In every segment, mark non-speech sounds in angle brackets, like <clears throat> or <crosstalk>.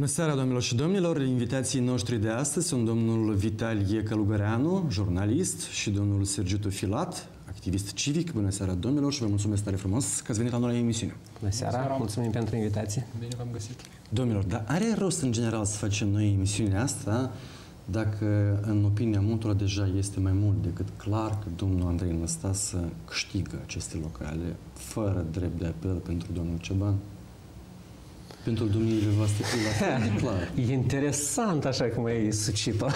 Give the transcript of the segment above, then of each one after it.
Bună seara, domnilor și domnilor! Invitații noștri de astăzi sunt domnul Vitalie Călugăreanu, jurnalist, și domnul Sergiu Filat, activist civic. Bună seara, domnilor, și vă mulțumesc tare frumos că ați venit la noi la emisiune. Bună seara, Bună seara. mulțumim pentru invitație. Bine v-am găsit. Domnilor, dar are rost în general să facem noi emisiunea asta dacă în opinia multora deja este mai mult decât clar că domnul Andrei Năstasă câștigă aceste locale fără drept de apel pentru domnul Ceban? Pentru dumneile voastre e clar. <laughs> E interesant așa cum ai sucit-o.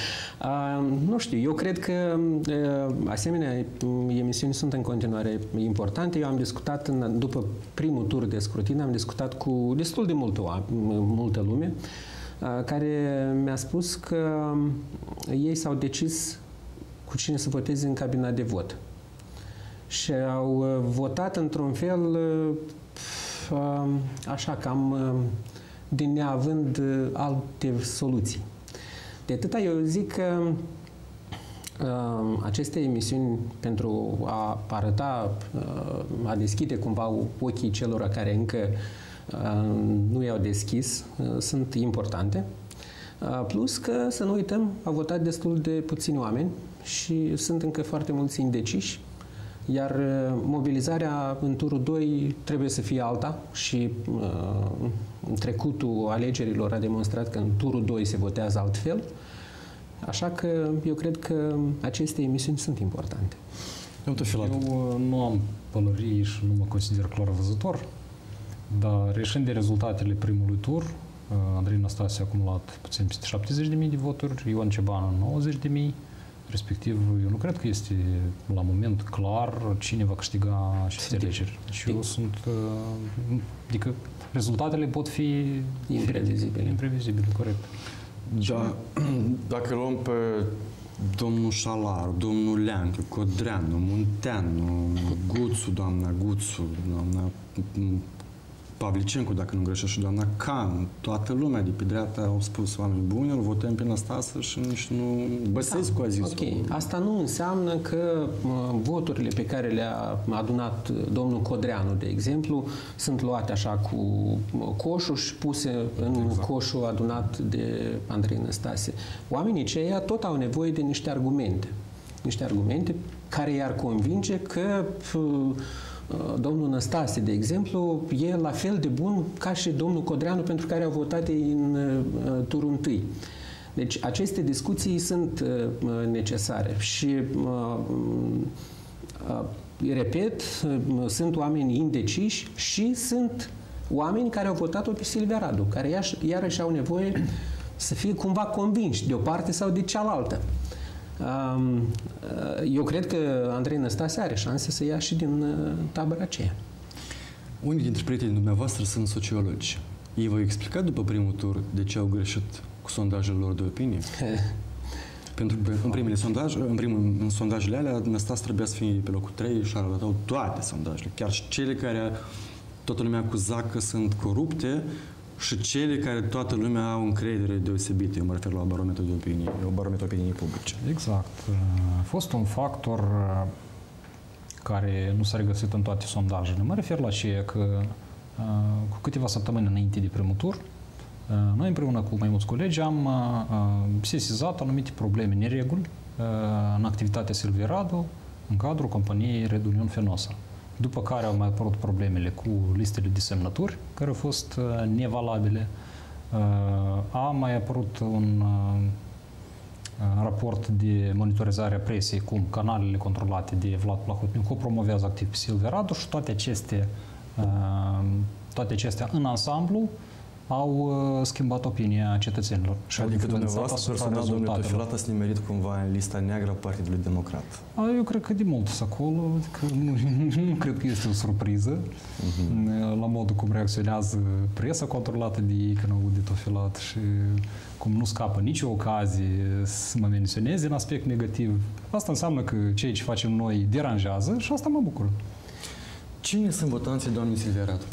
<laughs> nu știu, eu cred că asemenea emisiuni sunt în continuare importante. Eu am discutat, în, după primul tur de scrutin, am discutat cu destul de multă, multă lume care mi-a spus că ei s-au decis cu cine să voteze în cabina de vot. Și au votat într-un fel așa cam din neavând alte soluții. De atâta eu zic că aceste emisiuni pentru a arăta, a deschide cumva ochii celor care încă nu i-au deschis, sunt importante. Plus că, să nu uităm, a votat destul de puțini oameni și sunt încă foarte mulți indeciși iar uh, mobilizarea în turul 2 trebuie să fie alta și uh, trecutul alegerilor a demonstrat că în turul 2 se votează altfel. Așa că eu cred că aceste emisiuni sunt importante. Eu uh, nu am pălării și nu mă consider clar văzător, dar reșind de rezultatele primului tur, uh, Andrei Năstase a acumulat puțin peste 70.000 de voturi, Ion Ceban 90.000, Respectiv, eu nu cred că este la moment clar cine va câștiga aceste alegeri. Deci eu sunt... Uh, adică rezultatele pot fi imprevizibile. Imprevizibile, corect. Da, dacă luăm pe domnul Șalar, domnul Leancă, Codreanu, Munteanu, Guțu, doamna Guțu, doamna Pavlicencu, dacă nu greșesc, și doamna Can, toată lumea de pe dreapta au spus oameni buni, îl votăm pe Năstasă și nici nu Băsescu da, a zis Ok, asta nu înseamnă că voturile pe care le-a adunat domnul Codreanu, de exemplu, sunt luate așa cu coșul și puse în exact. coșul adunat de Andrei Năstase. Oamenii ceia tot au nevoie de niște argumente. Niște argumente care i-ar convinge că Uh, domnul Năstase, de exemplu, e la fel de bun ca și domnul Codreanu pentru care au votat ei în uh, turul întâi. Deci aceste discuții sunt uh, necesare și repet, sunt oameni indeciși și sunt oameni care au votat-o pe Silvia Radu, care iarăși au nevoie să fie cumva convinși de o parte sau de cealaltă. Eu cred că Andrei Năstase are șanse să ia și din uh, tabăra aceea. Unii dintre prietenii dumneavoastră sunt sociologi. Ei v-au explicat după primul tur de ce au greșit cu sondajele lor de opinie? <laughs> Pentru că în primele sondaje, în, primul, în sondajele alea, Năstas trebuia să fie pe locul 3 și arătau toate sondajele. Chiar și cele care toată lumea acuza că sunt corupte, și cele care toată lumea au încredere deosebită. Eu mă refer la barometru de opinie, o barometru opiniei publice. Exact. A fost un factor uh, care nu s-a regăsit în toate sondajele. Mă refer la ceea că uh, cu câteva săptămâni înainte de primul tur, uh, noi împreună cu mai mulți colegi am sesizat anumite probleme, nereguli în activitatea Silvia Radu în cadrul companiei Red Union Fenosa. După care au mai apărut problemele cu listele de semnături, care au fost uh, nevalabile. Uh, a mai apărut un uh, raport de monitorizare a presiei, cum canalele controlate de Vlad Plahotnicu promovează activ Silvia Radu și toate aceste, toate acestea în ansamblu au uh, schimbat opinia cetățenilor. Și adică dumneavoastră personal, domnule Tofilat, ați nimerit cumva în lista neagră a Partidului Democrat? A, eu cred că de mult sunt acolo, adică nu, <laughs> nu cred că este o surpriză uh-huh. la modul cum reacționează presa controlată de ei când au de Tofilat și cum nu scapă nicio ocazie să mă menționeze în aspect negativ. Asta înseamnă că ceea ce facem noi deranjează și asta mă bucură. Cine sunt votanții doamnei Silvia Radu?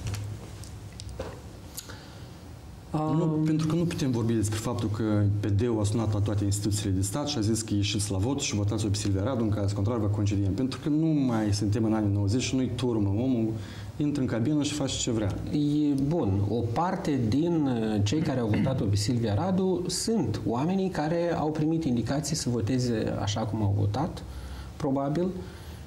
Nu, pentru că nu putem vorbi despre faptul că PD-ul a sunat la toate instituțiile de stat și a zis că ieșiți la vot și votați-o pe Silvia Radu, în caz contrar vă concediem. Pentru că nu mai suntem în anii 90 și nu-i turmă omul intră în cabină și face ce vrea. E bun. O parte din uh, cei care au votat-o pe Silvia Radu sunt oamenii care au primit indicații să voteze așa cum au votat, probabil,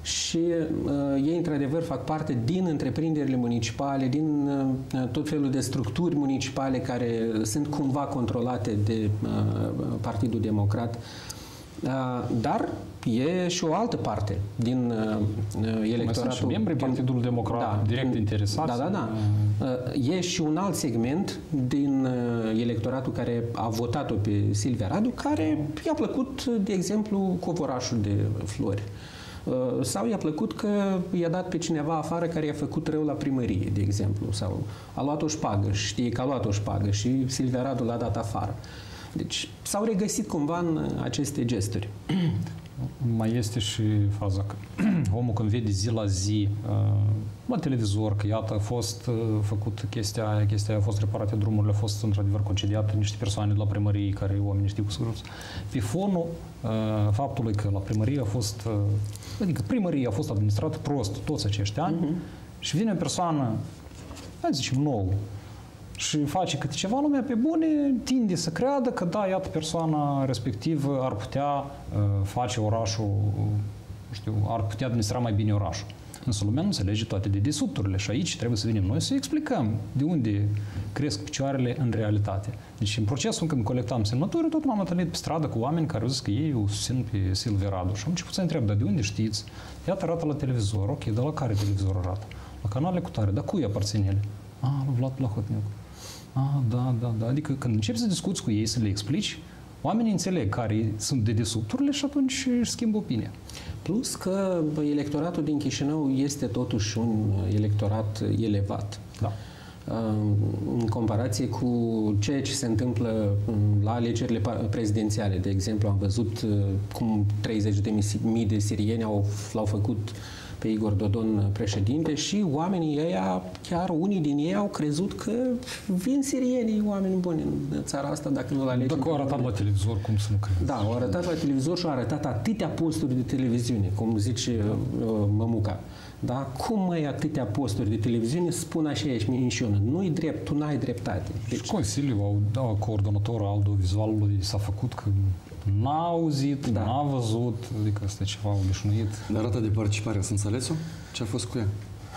și uh, ei, într-adevăr, fac parte din întreprinderile municipale, din uh, tot felul de structuri municipale care sunt cumva controlate de uh, Partidul Democrat. Uh, dar e și o altă parte din uh, electoratul. Mai sunt și membrii Partidului Democrat da, direct din, interesați. Da, da, da. Uh, e și un alt segment din uh, electoratul care a votat-o pe Silvia Radu, care i-a plăcut, de exemplu, covorașul de flori. Uh, sau i-a plăcut că i-a dat pe cineva afară care i-a făcut rău la primărie, de exemplu, sau a luat o șpagă și știe că a luat o șpagă și Silvia Radu l-a dat afară. Deci s-au regăsit cumva în aceste gesturi. Mai este și faza că <clears throat> omul când vede zi la zi uh, la televizor că iată a fost uh, făcut chestia aia, chestia aia, a fost reparate drumurile, a fost într-adevăr concediate niște persoane de la primărie care oamenii știu cu siguranță. Pe fonul faptului că la primărie a fost Adică primăria a fost administrată prost toți acești ani uh-huh. și vine o persoană, hai zicem, nou, și face câte ceva, lumea pe bune tinde să creadă că da, iată, persoana respectivă ar putea uh, face orașul, nu știu, ar putea administra mai bine orașul. Însă lumea nu înțelege toate dedesubturile și aici trebuie să venim noi să explicăm de unde cresc picioarele în realitate. Deci în procesul când colectam semnături, tot m-am întâlnit pe stradă cu oameni care au zis că ei o susțin pe Silvia Radu și am început să întreb, dar de unde știți? Iată arată la televizor, ok, dar la care televizor arată? La canale cu tare, dar cui aparțin ele? Ah, la Vlad Plahotniuc. Ah, da, da, da. Adică când începi să discuți cu ei, să le explici, oamenii înțeleg care sunt dedesubturile și atunci își schimbă opinia. Plus că electoratul din Chișinău este totuși un electorat elevat. Da. În comparație cu ceea ce se întâmplă la alegerile prezidențiale. De exemplu, am văzut uh, cum 30 de mii de sirieni au, l-au făcut pe Igor Dodon președinte și oamenii ăia, chiar unii din ei au crezut că vin sirienii, oameni buni în țara asta, dacă nu la alegeri. Dacă au arătat la televizor, cum să nu cred? Da, au arătat la televizor și au arătat atâtea posturi de televiziune, cum zice uh, mămuca. Da? Cum mai atâtea posturi de televiziune spun așa ești minciună? Nu-i drept, tu n-ai dreptate. Deci... Și Consiliul, da, coordonatorul audiovizualului s-a făcut că n-a auzit, da. n-a văzut, adică asta e ceva obișnuit. Dar rata de participare, să înțeles-o? Ce a fost cu ea?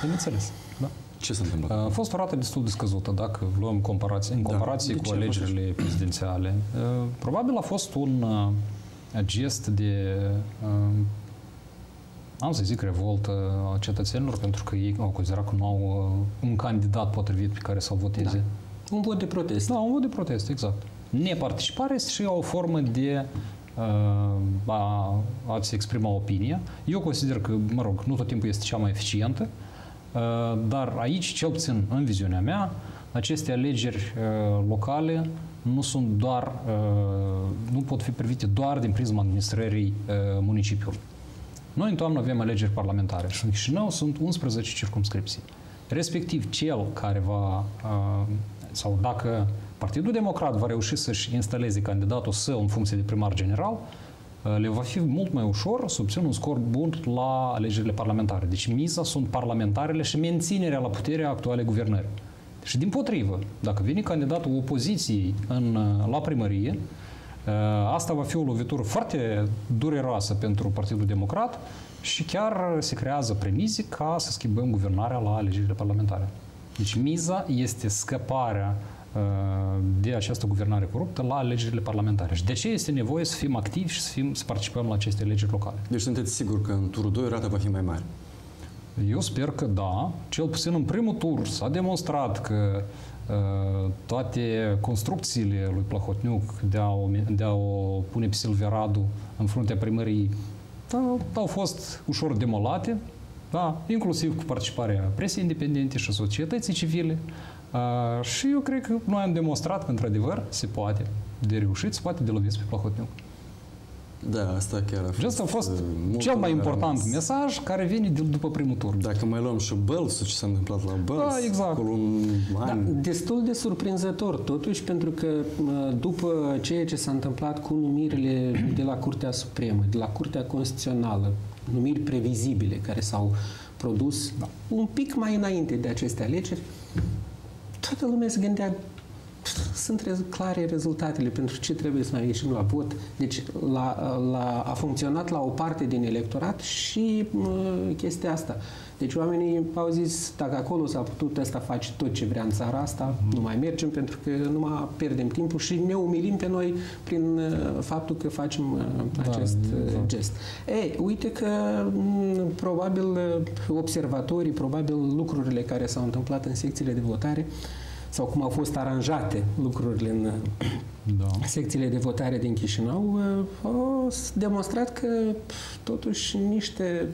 Bineînțeles, da. Ce s-a întâmplat? A fost o rată destul de scăzută, dacă luăm comparație, în da. comparație da. cu alegerile prezidențiale. Probabil a fost un gest de am să zic, revoltă a cetățenilor pentru că ei au considerat că nu au un candidat potrivit pe care să-l voteze. Da. Un vot de protest. Da, un vot de protest, exact neparticipare este și o formă de uh, a, a-ți exprima opinia. Eu consider că, mă rog, nu tot timpul este cea mai eficientă, uh, dar aici, cel puțin în viziunea mea, aceste alegeri uh, locale nu sunt doar, nu pot fi privite doar din prisma administrării municipiului. Noi în toamnă avem alegeri parlamentare și în Chișinău sunt 11 circumscripții. Respectiv, cel care va, sau dacă Partidul Democrat va reuși să-și instaleze candidatul său în funcție de primar general, uh, le va fi mult mai ușor să obțină un scor bun la alegerile parlamentare. Deci miza sunt parlamentarele și menținerea la putere a actuale guvernări. Și din potrivă, dacă vine candidatul opoziției în, uh, la primărie, uh, asta va fi o lovitură foarte dureroasă pentru Partidul Democrat și chiar se creează premize ca să schimbăm guvernarea la alegerile parlamentare. Deci miza este scăparea Uh, de această guvernare coruptă la alegerile parlamentare. Și de ce este nevoie să fim activi și să, fim, să participăm la aceste alegeri locale? Deci sunteți sigur că în turul 2 rata va fi mai mare? Eu sper că da. Cel puțin în primul tur s-a demonstrat că uh, toate construcțiile lui Plahotniuc de a, o, de a o pune pe Silvia Radu în fruntea primăriei da, au fost ușor demolate, da, inclusiv cu participarea presei independente și societății civile. Uh, și eu cred că noi am demonstrat că, într-adevăr, se poate de reușit, se poate de lovit pe Plahotniuc. Da, asta chiar a fost... Și asta a fost uh, cel mai important rămas. mesaj care vine de, după primul tur. Dacă mai luăm și Bălsul, ce s-a întâmplat la Băls, da, exact. un an... Da, destul de surprinzător, totuși, pentru că după ceea ce s-a întâmplat cu numirile de la Curtea Supremă, de la Curtea Constituțională, numiri previzibile care s-au produs da. un pic mai înainte de aceste alegeri, toată lumea se gândea sunt rez- clare rezultatele pentru ce trebuie să mai ieșim la vot. Deci la, la, a funcționat la o parte din electorat și uh, chestia asta. Deci oamenii au zis, dacă acolo s-a putut ăsta face tot ce vrea în țara asta, mm. nu mai mergem pentru că nu mai pierdem timpul și ne umilim pe noi prin uh, faptul că facem uh, da, acest da. gest. Ei, uite că m- probabil observatorii, probabil lucrurile care s-au întâmplat în secțiile de votare sau cum au fost aranjate lucrurile în da. <clears throat> secțiile de votare din Chișinău, au demonstrat că totuși niște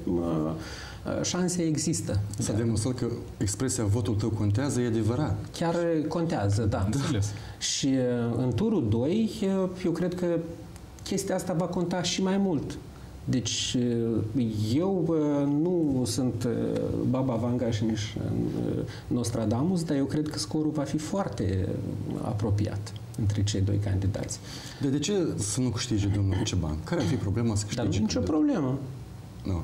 șanse există. Să demonstrat că expresia votul tău contează e adevărat. Chiar contează, da. da. Și în turul 2, eu cred că chestia asta va conta și mai mult. Deci eu nu sunt Baba Vanga și nici Nostradamus, dar eu cred că scorul va fi foarte apropiat între cei doi candidați. De, de ce să nu câștige domnul Ceban? Care ar fi problema să câștige? Dar nicio problemă. Nu.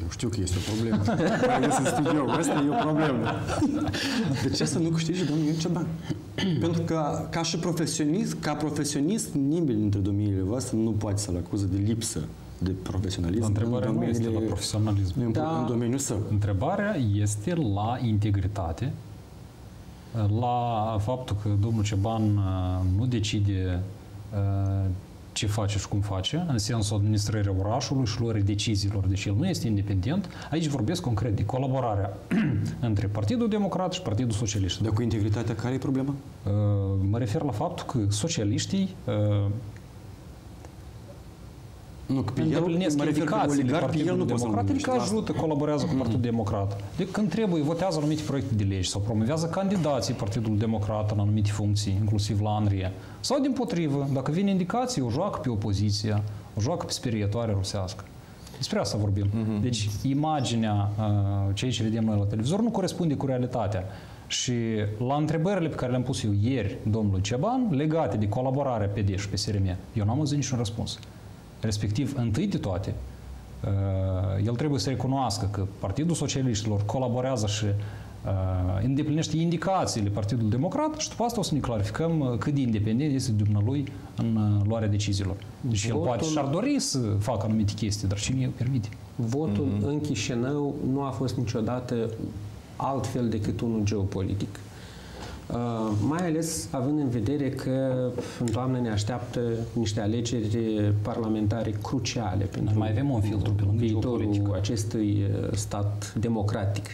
Eu știu că este o problemă. Mai ales în studio. Asta e o problemă. De ce să nu câștige domnul Ceban? <clears throat> Pentru că ca și profesionist, ca profesionist, nimeni dintre domniile voastre nu poate să-l acuze de lipsă de profesionalism. Întrebarea nu este la profesionalism. În, da. în domeniul său. Întrebarea este la integritate, la faptul că domnul Ceban nu decide ce face și cum face, în sensul administrării orașului și luării deciziilor. Deci el nu este independent. Aici vorbesc concret de colaborarea <clears throat> între Partidul Democrat și Partidul Socialist. Dar cu integritatea care e problema? Mă refer la faptul că socialiștii nu, că pe el, mă refer că oligar, pe el nu democrat, adică ajută, colaborează cu Partidul Democrat. Deci când trebuie, votează anumite proiecte de legi sau promovează candidații Partidul Democrat în anumite funcții, inclusiv la Andrie. Sau din potrivă, dacă vine indicații, o joacă pe opoziția, o joacă pe sperietoare rusească. Despre asta vorbim. Uh-huh. Deci imaginea, uh, ceea ce vedem noi la televizor, nu corespunde cu realitatea. Și la întrebările pe care le-am pus eu ieri domnului Ceban, legate de colaborarea PD și PSRM, eu n-am auzit niciun răspuns. Respectiv, întâi de toate, el trebuie să recunoască că Partidul Socialiștilor colaborează și îndeplinește indicațiile Partidului Democrat și după asta o să ne clarificăm cât de independent este dumnealui în luarea deciziilor. Deci el poate și-ar dori să facă anumite chestii, dar cine îi permite? Votul mm-hmm. în Chișinău nu a fost niciodată altfel decât unul geopolitic. Uh, mai ales având în vedere că în toamnă ne așteaptă niște alegeri parlamentare cruciale pentru mai avem un filtru pe viitorul acestui uh, stat democratic,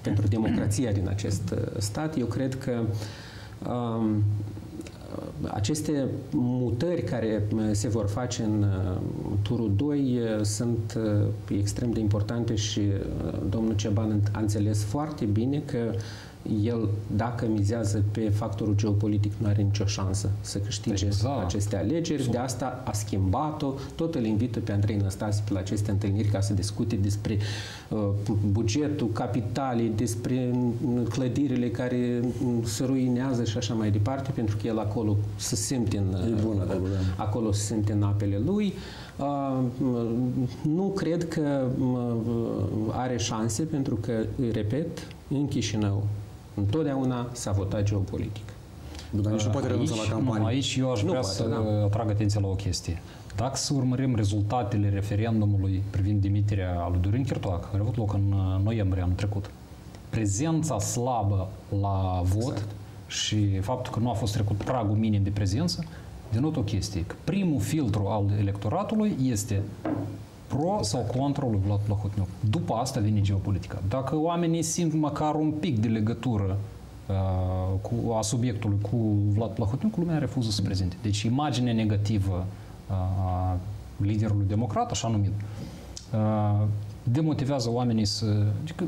pentru <clears throat> democrația din acest uh, stat. Eu cred că um, aceste mutări care se vor face în turul 2 sunt extrem de importante și domnul Ceban a înțeles foarte bine că el, dacă mizează pe factorul geopolitic, nu are nicio șansă să câștige exact. aceste alegeri. De asta a schimbat-o. Tot îl invită pe Andrei Năstase la aceste întâlniri ca să discute despre uh, bugetul, capitalii, despre clădirile care se ruinează și așa mai departe, pentru că el acolo se simte în, bună, uh, acolo se simte în apele lui. Uh, nu cred că uh, are șanse, pentru că, repet, în Chișinău, Întotdeauna s-a votat geopolitic. Dar nici nu poate renunța la campanie. Nu, aici eu aș vrea poate, să da. atrag atenția la o chestie. Dacă să urmărim rezultatele referendumului privind demiterea lui Dorin Chirtoac, care a avut loc în uh, noiembrie anul trecut, prezența slabă la vot exact. și faptul că nu a fost trecut pragul minim de prezență, denotă o chestie, că primul filtru al electoratului este pro sau contra lui Vlad Plahotniuc. După asta vine geopolitica. Dacă oamenii simt măcar un pic de legătură uh, cu, a subiectului cu Vlad Plahotniuc, lumea refuză să prezinte. Deci imaginea negativă uh, a liderului democrat, așa numit, uh, demotivează oamenii să... Adică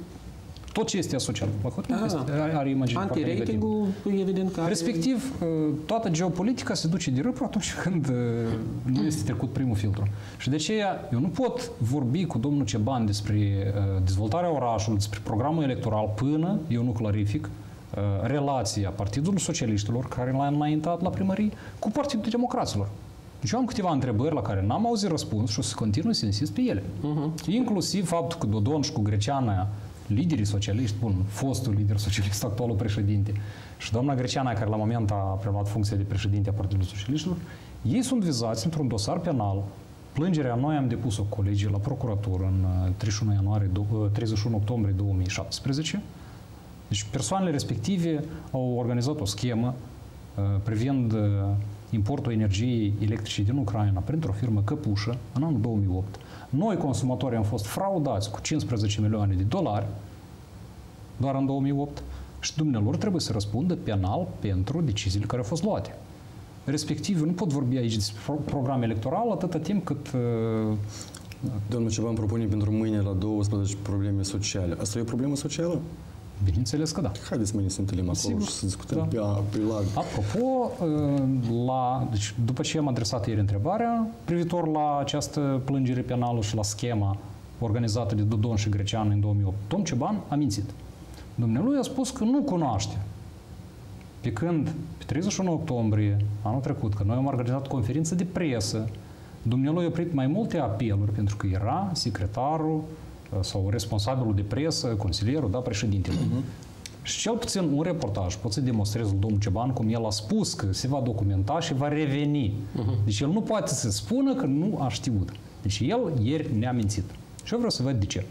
tot ce este asociat cu Plahotniuc ah, este, are imagine Anti-ratingul, evident că are... Respectiv, uh, toată geopolitica se duce de râpă atunci <laughs> când uh, nu este trecut primul filtru. Și de aceea eu nu pot vorbi cu domnul Ceban despre uh, dezvoltarea orașului, despre programul electoral, până eu nu clarific relația Partidului Socialiștilor, care l-a înaintat la primărie, cu Partidul Democraților. Deci eu am câteva întrebări la care n-am auzit răspuns și o să continui să insist pe ele. Uh-huh. Inclusiv faptul că Dodon și cu Greceana, liderii socialiști, bun, fostul lider socialist, <laughs> actualul președinte, și doamna Greceana, care la moment a preluat funcția de președinte a Partidului Socialiștilor, ei sunt vizați într-un dosar penal. Plângerea noi am depus-o colegii la procuratură în 31, uh, ianuarie, 31 uh, octombrie 2017. Deci persoanele respective au organizat o schemă uh, privind importul energiei electrice din Ucraina printr-o firmă căpușă în anul 2008. Noi, consumatorii, am fost fraudați cu 15 milioane de dolari doar în 2008 și dumnealor trebuie să răspundă penal pentru deciziile care au fost luate. Respectiv, eu nu pot vorbi aici despre program electoral atâta timp cât uh, Domnul ceva îmi propune pentru mâine la 12 probleme sociale. Asta e o problemă socială? Bineînțeles că da. Haideți mâine să întâlnim acolo Sigur. și să discutăm da. pe, pe lag. Apropo, uh, la, deci, după ce am adresat ieri întrebarea privitor la această plângere penală și la schema organizată de Dodon și Grecean în 2008, Tom Ceban a mințit. Dumnealui a spus că nu cunoaște. Pe când, pe 31 octombrie, anul trecut, că noi am organizat conferință de presă, Dumnealui a oprit mai multe apeluri, pentru că era secretarul uh, sau responsabilul de presă, consilierul, da, președintele. Uh-huh. Și cel puțin un reportaj pot să demonstrez lui domnul Ceban cum el a spus că se va documenta și va reveni. Uh-huh. Deci el nu poate să spună că nu a știut. Deci el ieri ne-a mințit. Și eu vreau să văd de ce.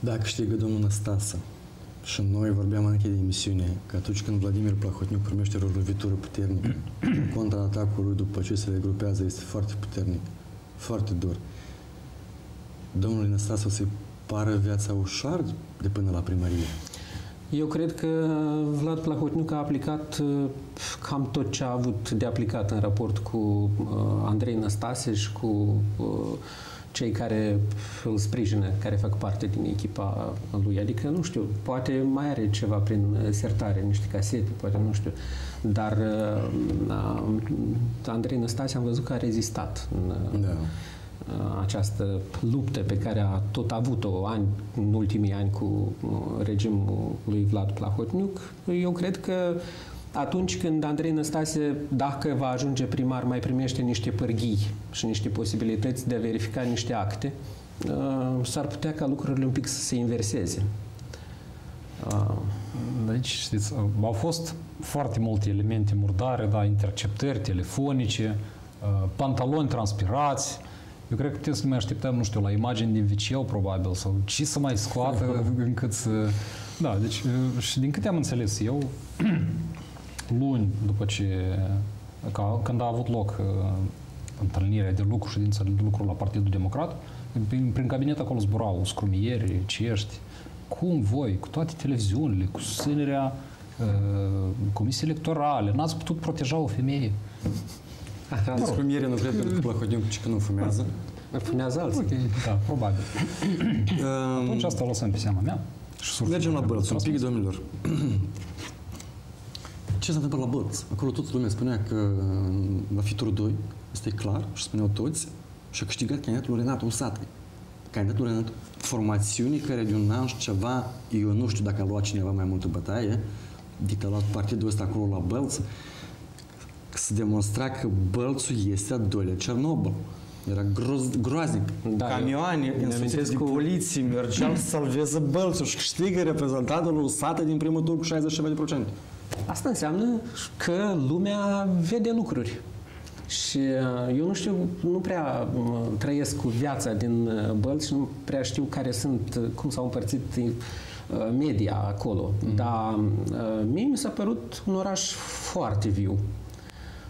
Dacă știgă domnul Năstase, și noi vorbeam înainte de emisiune că atunci când Vladimir Plahotniuc primește o lovitură puternică, <clears throat> contraatacul lui după ce se regrupează este foarte puternic, foarte dur. Domnul Năstase o să-i pară viața ușor de până la primărie? Eu cred că Vlad Plahotniuc a aplicat uh, cam tot ce a avut de aplicat în raport cu uh, Andrei Năstase și cu uh, cei care îl sprijină, care fac parte din echipa lui. Adică, nu știu, poate mai are ceva prin sertare, niște casete, poate, nu știu. Dar uh, Andrei Năstase am văzut că a rezistat în, da. Această luptă pe care a tot avut-o ani, în ultimii ani cu regimul lui Vlad Plahotniuc. Eu cred că atunci când Andrei Năstase, dacă va ajunge primar, mai primește niște pârghii și niște posibilități de a verifica niște acte, uh, s-ar putea ca lucrurile un pic să se inverseze. Uh, deci, știți, au fost foarte multe elemente murdare, da, interceptări telefonice, uh, pantaloni transpirați, eu cred că putem să mai așteptăm, nu știu, la imagini din viceu, probabil, sau ce să mai scoată <laughs> încât să... Da, deci, și din câte am înțeles eu, <clears throat> luni după ce, ca, când a avut loc uh, întâlnirea de lucru, ședința de lucru la Partidul Democrat, prin, prin cabinet acolo zburau scrumieri, cești, cum voi, cu toate televiziunile, cu susținerea uh, comisii electorale, n-ați putut proteja o femeie? Scrumiere nu cred că Plahotniuc că nu fumează. Fumează alții. Okay. Da, probabil. Atunci asta o lăsăm pe seama mea. Și Mergem la bălți, un pic, domnilor ce s-a întâmplat la Bălți? Acolo toată lumea spunea că va fi turul 2, asta e clar, și spuneau toți, și a câștigat candidatul Renat Usate. Candidatul Renat, formațiunii care de un an și ceva, eu nu știu dacă a luat cineva mai multă bătaie, dita la partidul ăsta acolo la Bălți, se demonstra că Bălțul este a doilea Cernobâl. Era groz, groaznic. Da, Camioane însuțiți cu poliții mergeau să salveze Bălțul și câștigă reprezentantul Usate din primul tur cu 60%. Asta înseamnă că lumea vede lucruri. Și uh, eu nu știu, nu prea uh, trăiesc cu viața din uh, Bălți și nu prea știu care sunt, cum s-au împărțit media acolo. Mm-hmm. Dar mie mi s-a părut un oraș foarte viu.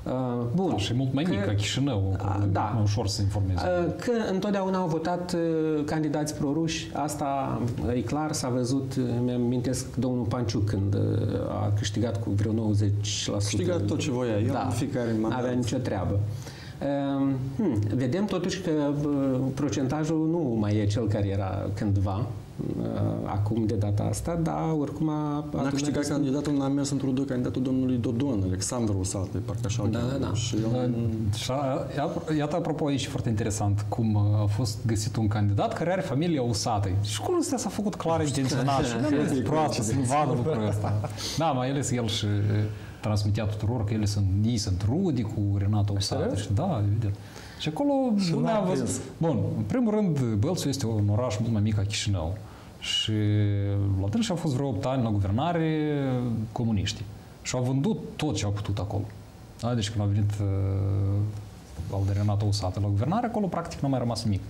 Uh, bun. Da, și mult mai că, mic ca Chișinău, uh, da, mai ușor să informeze. Uh, că întotdeauna au votat candidați proruși, asta e clar, s-a văzut, mi-am amintesc domnul Panciu când a câștigat cu vreo 90%. A câștigat tot ce voia, el da, în fiecare mandat. avea nicio treabă. Hmm, vedem totuși că procentajul nu mai e cel care era cândva, Uh, acum de data asta, dar oricum a... a câștigat candidatul, n-a mers într-o doi candidatul domnului Dodon, Alexandru Usate, parcă așa da, da, da. Și eu... Da, iată, apropo, aici foarte interesant cum uh, a fost găsit un candidat care are familia Usate. Și cum ăsta s-a făcut clar intenționat și nu <laughs> proastă să nu vadă lucrul ăsta. Da, mai ales el și transmitea tuturor că ele sunt, ei sunt rudi cu Renato Usată. Și, da, evident. Și acolo Și lumea a n-a văzut... prins. Bun, în primul rând, Bălțul este un oraș mult mai mic ca Chișinău. Și la dânsi au fost vreo 8 ani la guvernare comuniștii. Și au vândut tot ce au putut acolo. Da? Deci când a venit uh, al de Renato Usată la guvernare, acolo practic nu a mai rămas nimic.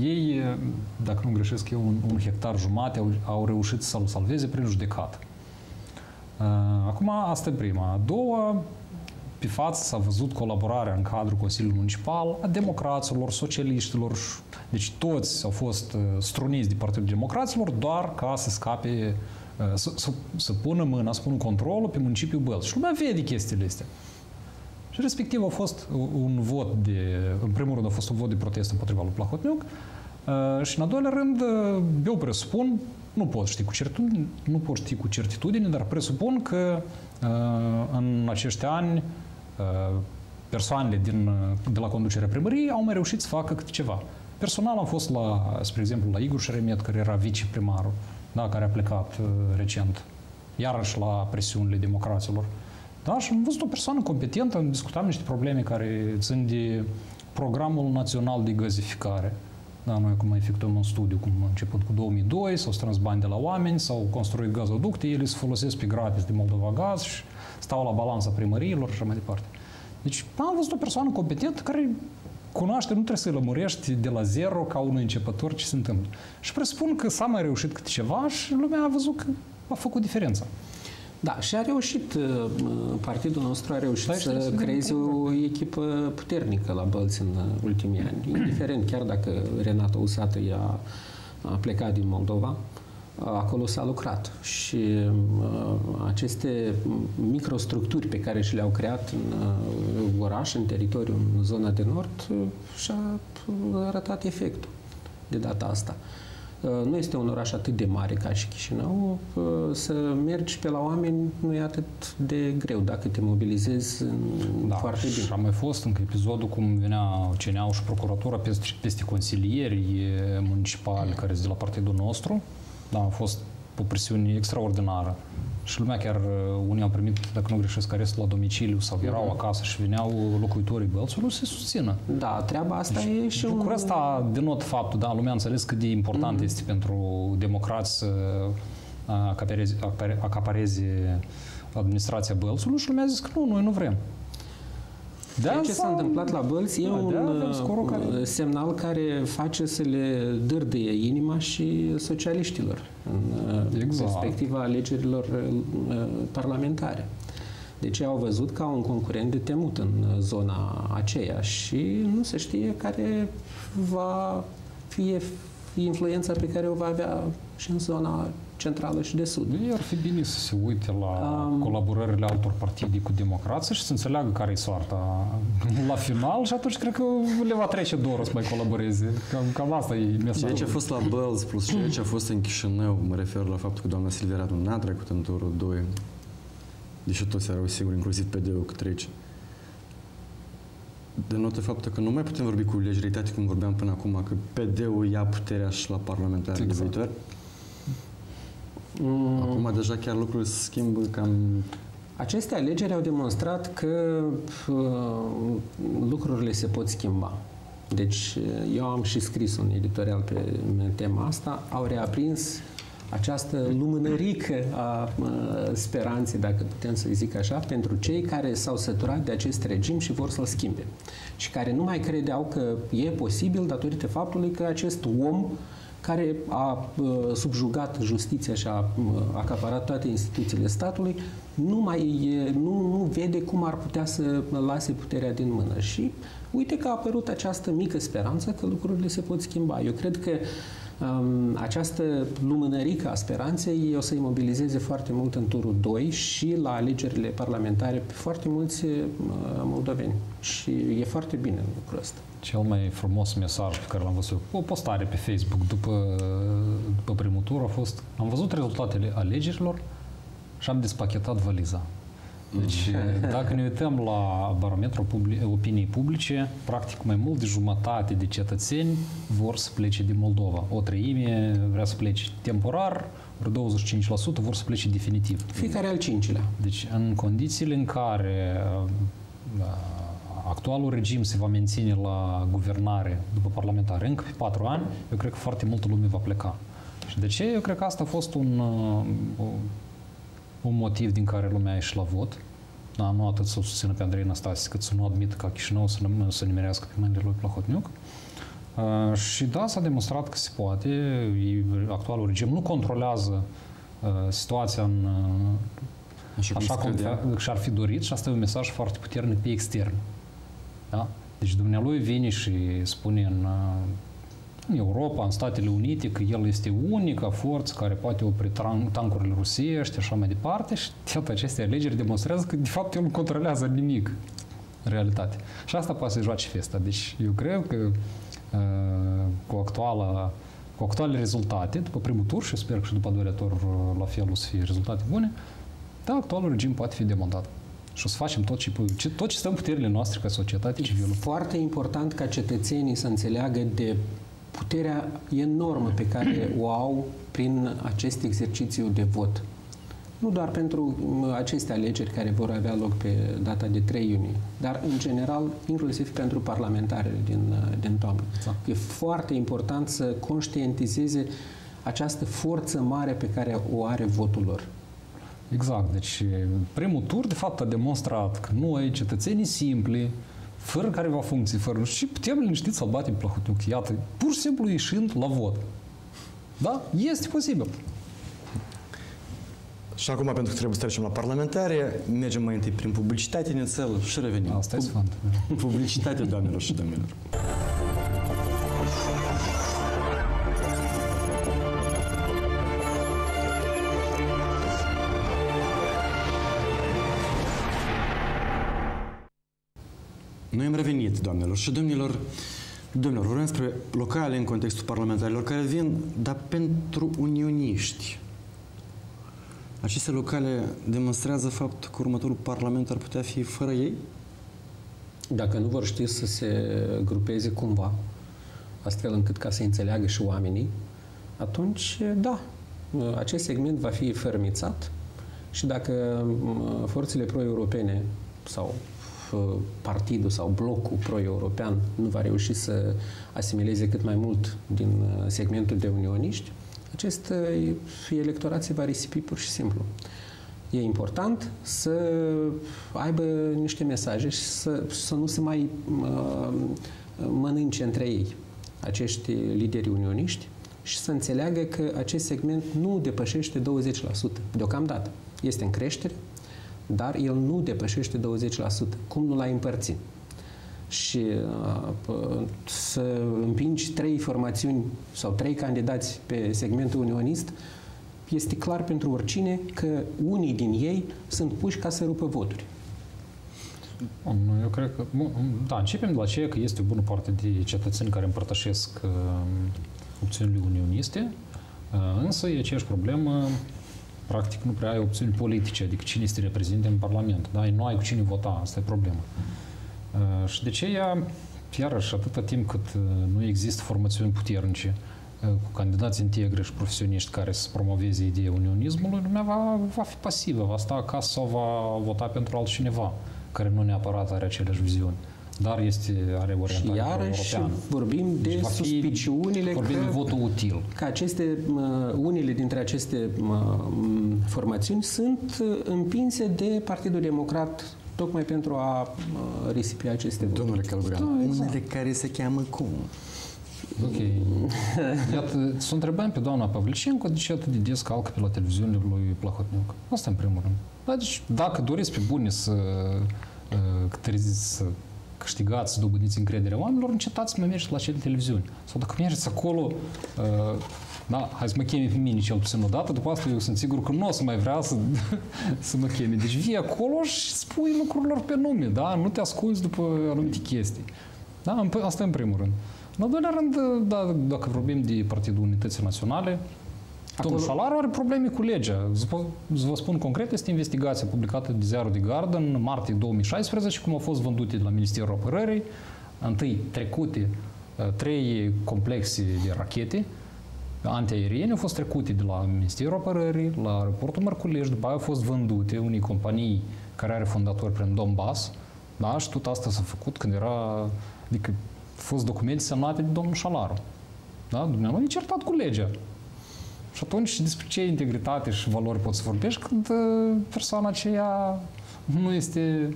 Ei, uh, dacă nu greșesc eu, un, un hectar jumate au, au reușit să-l salveze prin judecată. Uh, Acum, asta e prima. A doua, pe față s-a văzut colaborarea în cadrul Consiliului Municipal a democraților, socialiștilor. și- Deci toți au fost uh, struniți de Partidul Democraților doar ca să scape, uh, să, să, să pună mâna, să pună controlul pe municipiul Bălți. Și lumea vede chestiile astea. Și respectiv a fost un vot de, în primul rând a fost un vot de protest împotriva lui Plahotniuc uh, și în al doilea rând uh, eu presupun, nu pot ști cu certitudine, nu pot ști cu certitudine, dar presupun că uh, în acești ani uh, persoanele din, uh, de la conducerea primăriei au mai reușit să facă câte ceva. Personal am fost la, spre exemplu, la Igor Șeremet, care era viceprimarul, da, care a plecat uh, recent, iarăși la presiunile democraților. Da, și am văzut o persoană competentă, am discutat niște probleme care țin de programul național de gazificare. Da, noi acum efectuăm un studiu, cum a început cu 2002, s-au strâns bani de la oameni, s-au construit gazoducte, ele se folosesc pe gratis de Moldova Gaz și stau la balanța primăriilor și așa mai departe. Deci am văzut o persoană competentă care cunoaște, nu trebuie să-i lămurești de la zero ca un începător ce se întâmplă. Și presupun că s-a mai reușit câte ceva și lumea a văzut că a făcut diferența. Da, și a reușit, uh, partidul nostru a reușit Da, și trebuie să să creeze o echipă puternică la Bălți în uh, ultimii ani. Indiferent, chiar dacă Renato Usată i-a a plecat din Moldova, uh, acolo s-a lucrat și uh, aceste microstructuri pe care și le-au creat în uh, oraș, în teritoriu, în zona de nord, uh, și-a uh, arătat efectul de data asta. Uh, Nu este un oraș atât de mare ca și Chișinău. Uh, Să mergi pe la oameni nu e atât de greu dacă te mobilizezi în- Da, foarte și bine. a mai fost încă episodul cum venea CNA și procuratura peste, peste consilieri e, municipali care sunt de la partidul nostru. Da, a fost o presiune extraordinară. Și lumea chiar, uh, unii au primit, dacă nu greșesc, arest la domiciliu sau erau acasă și veneau locuitorii Bălțului să se susțină. Da, treaba asta e și un... Lucrul ăsta denot faptul, da, lumea a înțeles cât de important este pentru democrați să acapareze, acapare- acapareze administrația Bălțului și lumea a zis că nu, noi nu vrem. De ce s-a întâmplat la Bălți e Da, un de-aia avem scorul uh, care- semnal care face să le dârdâie inima și socialiștilor în uh, Exact. perspectiva alegerilor uh, parlamentare. Deci au văzut ca un concurent de temut în uh, zona aceea și nu se știe care va fi influența pe care o va avea și în zona centrală și de sud. Ar fi bine să se uite la Um, colaborările altor partide cu democrații și să înțeleagă care e soarta <laughs> la final și atunci cred că le va trece dorul să mai colaboreze. Cam, cam asta e Ceea mesajul. ce a fost la Bălți plus ceea ce a fost în Chișinău, mă refer la faptul că doamna Silvia Radu n-a trecut în turul 2, deși toți erau siguri, inclusiv PD-ul că trece. Denotă faptul că nu mai putem vorbi cu lejeritate cum vorbeam până acum, că PD-ul ia puterea și la parlamentar Exact. de viitor. Mm, Acum deja chiar lucrurile se schimbă cam... Aceste alegeri au demonstrat că uh, lucrurile se pot schimba. Deci eu am și scris un editorial pe tema asta, au reaprins această lumânărică a uh, speranței, dacă putem să zic așa, pentru cei care s-au săturat de acest regim și vor să-l schimbe. Și care nu mai credeau că e posibil datorită faptului că acest om care a uh, subjugat justiția și a uh, acaparat toate instituțiile statului, nu mai e, nu, nu vede cum ar putea să lase puterea din mână. Și uite că a apărut această mică speranță că lucrurile se pot schimba. Eu cred că um, această lumânărică a speranței o să-i mobilizeze foarte mult în turul 2 și la alegerile parlamentare pe foarte mulți uh, moldoveni. Și e foarte bine lucrul ăsta. Cel mai frumos mesaj pe care l-am văzut, o postare pe Facebook după, după primul tur a fost am văzut rezultatele alegerilor și am despachetat valiza. Deci, dacă ne uităm la barometrul public, opiniei publice, practic mai mult de jumătate de cetățeni vor să plece din Moldova. O treime vrea să plece temporar, vreo 25% vor să plece definitiv. Fiecare al cincilea. Deci, în condițiile în care uh, actualul regim se va menține la guvernare după parlamentare încă pe patru ani, eu cred că foarte multă lume va pleca. Și de ce? Eu cred că asta a fost un, uh, un motiv din care lumea a ieșit la vot. Da, nu atât să o susțină pe Andrei Năstase, cât să nu admită ca Chișinău să, ne, să nimerească pe mâinile lui Plahotniuc. Uh, și da, s-a demonstrat că se poate. Actualul regim nu controlează uh, situația în, uh, așa, așa cum și-ar fi dorit și asta e un mesaj foarte puternic pe extern. Da? Deci dumnealui vine și spune în uh, în Europa, în Statele Unite, că el este unica forță care poate opri tancurile rusești și așa mai departe și iată aceste alegeri demonstrează că de fapt el nu controlează nimic în realitate. Și asta poate să joace festa. Deci eu cred că uh, cu actuala cu actuale rezultate, după primul tur și sper că și după al doilea tur uh, la fel o să fie rezultate bune, da, actualul regim poate fi demontat și o să facem tot ce, tot ce stă în puterile noastre ca societate civilă. Foarte important ca cetățenii să înțeleagă de puterea enormă pe care o au prin acest exercițiu de vot. Nu doar pentru aceste alegeri care vor avea loc pe data de 3 iunie, dar în general, inclusiv pentru parlamentarele din, din toamnă. Da. E foarte important să conștientizeze această forță mare pe care o are votul lor. Exact. Deci primul tur, de fapt, a demonstrat că noi, cetățenii simpli, fără careva funcții, fără... Și putem liniștit să-l batem Plahotniuc. Iată, pur și simplu ieșind la vot. Da? Este posibil. Și acum, pentru că trebuie să trecem la parlamentare, mergem mai întâi prin publicitate, nețel și revenim. Asta e sfânt. Publicitate, doamnelor și domnilor. Noi am revenit, doamnelor și domnilor, domnilor, vorbim despre locale în contextul parlamentarilor care vin, dar pentru unioniști. Aceste locale demonstrează faptul că următorul parlament ar putea fi fără ei? Dacă nu vor ști să se grupeze cumva, astfel încât ca să înțeleagă și oamenii, atunci, da, acest segment va fi fermițat și dacă forțele pro-europene sau partidul sau blocul pro-european nu va reuși să asimileze cât mai mult din uh, segmentul de unioniști, acest uh, electorat se va risipi pur și simplu. E important să aibă niște mesaje și să, să nu se mai uh, mănânce între ei acești lideri unioniști și să înțeleagă că acest segment nu depășește 20% deocamdată. Este în creștere, dar el nu depășește 20%. Cum nu l-ai împărțit? Și uh, să împingi trei formațiuni sau trei candidați pe segmentul unionist, este clar pentru oricine că unii din ei sunt puși ca să rupă voturi. Eu cred că, da, începem de la aceea că este o bună parte de cetățeni care împărtășesc uh, opțiunile unioniste, uh, însă e aceeași problemă practic nu prea ai opțiuni politice, adică cine este reprezinte în Parlament. Da? Nu ai cu cine vota, asta e problema. Uh, și de ce ea, iarăși, atâta timp cât uh, nu există formațiuni puternice, uh, cu candidați integri și profesioniști care să promoveze ideea unionismului, lumea va, va fi pasivă, va sta acasă sau va vota pentru altcineva care nu neapărat are aceleași viziuni. Uh, dar este, are orientare Și iarăși europeană. vorbim de deci suspiciunile vorbim că, de votul util. că aceste, unele dintre aceste formațiuni sunt uh, împinse de Partidul Democrat tocmai pentru a risipi aceste voturi. Domnule Calgureanu, da, exact. unele care se cheamă cum? Ok. Iată, să întrebăm pe doamna Pavlicenco de ce atât de des calcă pe la televiziunile lui Plahotniuc. Asta în primul rând. Da, deci, dacă doriți pe bune să, uh, să câștigați, să dobândiți încrederea oamenilor, încetați să mă mergeți la acele televiziuni. Sau dacă mergeți acolo, uh, da, hai să mă chemi pe mine cel puțin o dată, după asta eu sunt sigur că nu o să mai vrea să, <laughs> să mă chemi. Deci vii acolo și spui lucrurilor pe nume, da? Nu te ascunzi după anumite chestii. Da? Asta în primul rând. În al doilea rând, da, dacă vorbim de Partidul Unității Naționale, Domnul Șalaru are probleme cu legea. Vă spun concret, este investigația publicată de ziarul de gardă în martie 2016, cum au fost vândute de la Ministerul Apărării, întâi trecute uh, trei complexe de rachete antiaeriene au fost trecute de la Ministerul Apărării la aeroportul Mărculești, după aia au fost vândute unei companii care are fondator prin Donbass, da? și tot asta s-a făcut când era, adică au fost documente semnate de domnul Șalaru. Da? Dumnezeu e certat cu legea. Și atunci despre ce integritate și valori poți să vorbești când uh, persoana aceea nu este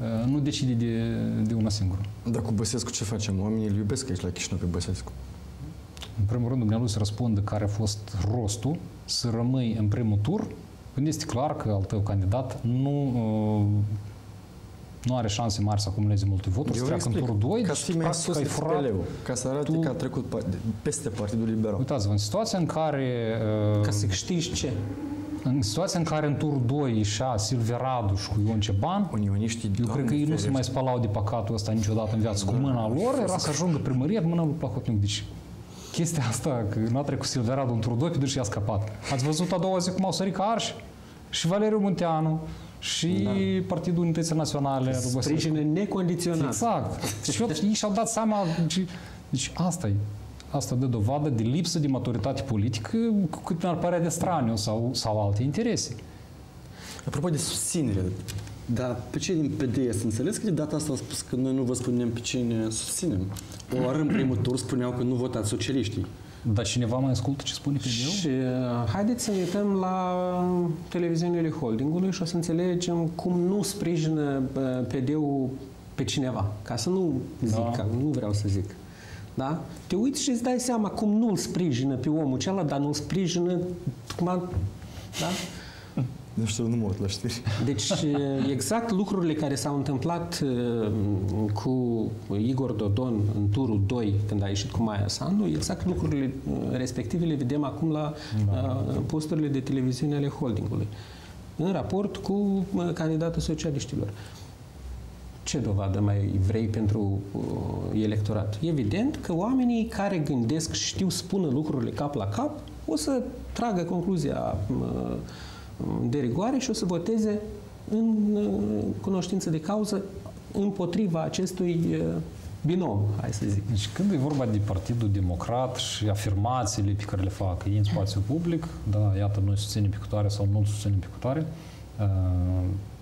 uh, nu decide de, de una singură. Dar cu Băsescu ce facem? Oamenii îl iubesc aici la Chișinău pe Băsescu. În primul rând, Dumnezeu să răspundă care a fost rostul să rămâi în primul tur când este clar că al tău candidat nu uh, nu are șanse mari să acumuleze multe voturi, să treacă în turul 2. Ca să fii mai sus furat, ca să arate tu... că a trecut peste Partidul Liberal. Uitați-vă, în situația în care... Uh, ca să câștigi ce? În situația în care în turul 2 ieșea Silvia Raduș cu Ion Ceban, Unioniștii, eu cred că ei nu se mai spalau de păcatul ăsta niciodată în viață. Cu mâna lor era să ajungă primăria cu mâna lui Plahotniuc. Deci chestia asta, că n-a trecut Silvia Radu într-un 2 și a scăpat. Ați văzut a doua zi cum au sărit ca arși? Și Valeriu Munteanu, și da. Partidul Unității Naționale. Sprijină necondiționat. Exact. și ei și-au dat seama, deci, deci asta e. Asta dă dovadă de lipsă de maturitate politică cu cât mi-ar părea de straniu sau, sau alte interese. Apropo de susținere, dar pe ce din PDS înțeles că de data asta au spus că noi nu vă spunem pe cine susținem. O oară în primul tur spuneau că nu votați socialiștii. Dar cineva mai ascultă ce spune PD-ul? Și uh, haideți să ne uităm la televiziunile holdingului și o să înțelegem cum nu sprijină uh, PD-ul pe cineva. Ca să nu zic, da. Ca, nu vreau să zic. Da? Te uiți și îți dai seama cum nu-l sprijină pe omul acela, dar nu-l sprijină cum a, da? Nu știu, nu mă uit la știri. <laughs> Deci, exact lucrurile care s-au întâmplat cu Igor Dodon în turul 2, când a ieșit cu Maia Sandu, exact lucrurile respective le vedem acum la da. posturile de televiziune ale holdingului. În raport cu candidatul socialiștilor. Ce dovadă mai vrei pentru uh, electorat? Evident că oamenii care gândesc și știu spună lucrurile cap la cap o să tragă concluzia uh, de rigoare și o să voteze în cunoștință de cauză împotriva acestui binom, hai să zic. Deci când e vorba de Partidul Democrat și afirmațiile pe care le fac ei în spațiu public, da, iată, noi susținem pe cutare sau nu susținem pe cutare,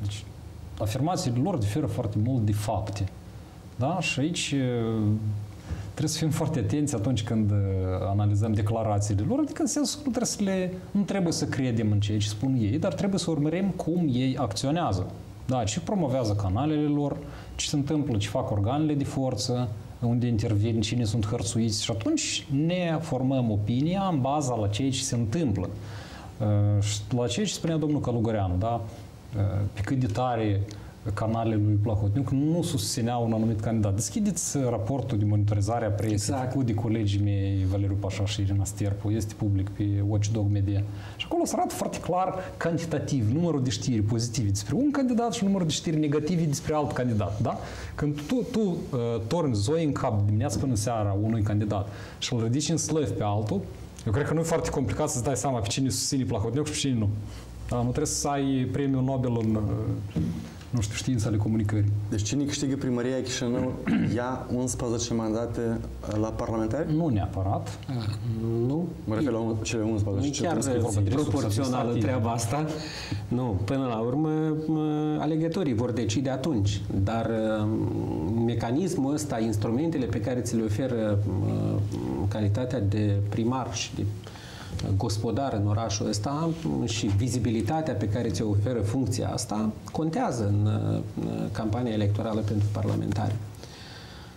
deci afirmațiile lor diferă foarte mult de fapte. Da? Și aici trebuie să fim foarte atenți atunci când uh, analizăm declarațiile lor, adică în sensul că nu trebuie să le, nu trebuie să credem în ceea ce spun ei, dar trebuie să urmărim cum ei acționează. Da, ce promovează canalele lor, ce se întâmplă, ce fac organele de forță, unde intervin, cine sunt hărțuiți și atunci ne formăm opinia în baza la ceea ce se întâmplă. Uh, și la ceea ce spunea domnul Călugăreanu, da? Uh, pe cât de tare canalele lui Plahotniuc nu susțineau un anumit candidat. Deschideți raportul de monitorizare a presiei exact. făcut de colegii mei Valeriu Pașa și Irina Sterpu. Este public pe Watchdog Media. Și acolo se arată foarte clar, cantitativ, numărul de știri pozitive despre un candidat și numărul de știri negative despre alt candidat. Da? Când tu, tu uh, torni zoi în cap dimineața până seara unui candidat și îl ridici în slăv pe altul, eu cred că nu e foarte complicat să-ți dai seama pe cine susține Plahotniuc și pe cine nu. Da, nu trebuie să ai premiul Nobel în, uh, nu știu, știința ale comunicării. Deci cine câștigă primăria Chișinău <clears throat> ia 11 mandate la parlamentari? Nu neapărat. Nu. Mă refer la cele 11. Chiar proporțională treaba asta. Nu. Până la urmă, alegătorii vor decide atunci. Dar mecanismul ăsta, instrumentele pe care ți le oferă calitatea de primar și de gospodar în orașul ăsta și vizibilitatea pe care ți-o oferă funcția asta contează în campania electorală pentru parlamentari.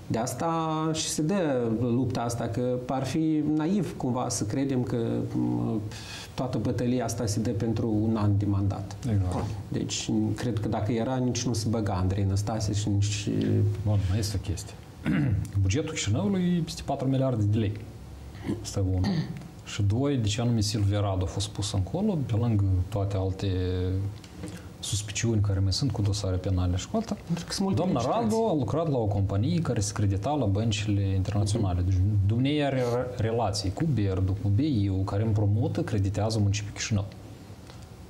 De asta și se dă lupta asta, că ar fi naiv cumva să credem că toată bătălia asta se dă pentru un an de mandat. Exact. Deci, cred că dacă era, nici nu se băga Andrei Năstase și nici... Bun, mai este o chestie. <clears throat> Bugetul Chișinăului e peste 4 miliarde de lei. Asta e unul. Și doi, de ce anume Silvia Radu a fost pus încolo, pe lângă toate alte suspiciuni care mai sunt cu dosare penale și cu alta. Doamna Radu a lucrat la o companie care se credita la băncile internaționale. Deci dumnei are relații cu Berdu, cu BIU, care împrumută, creditează municipiul Chișinău.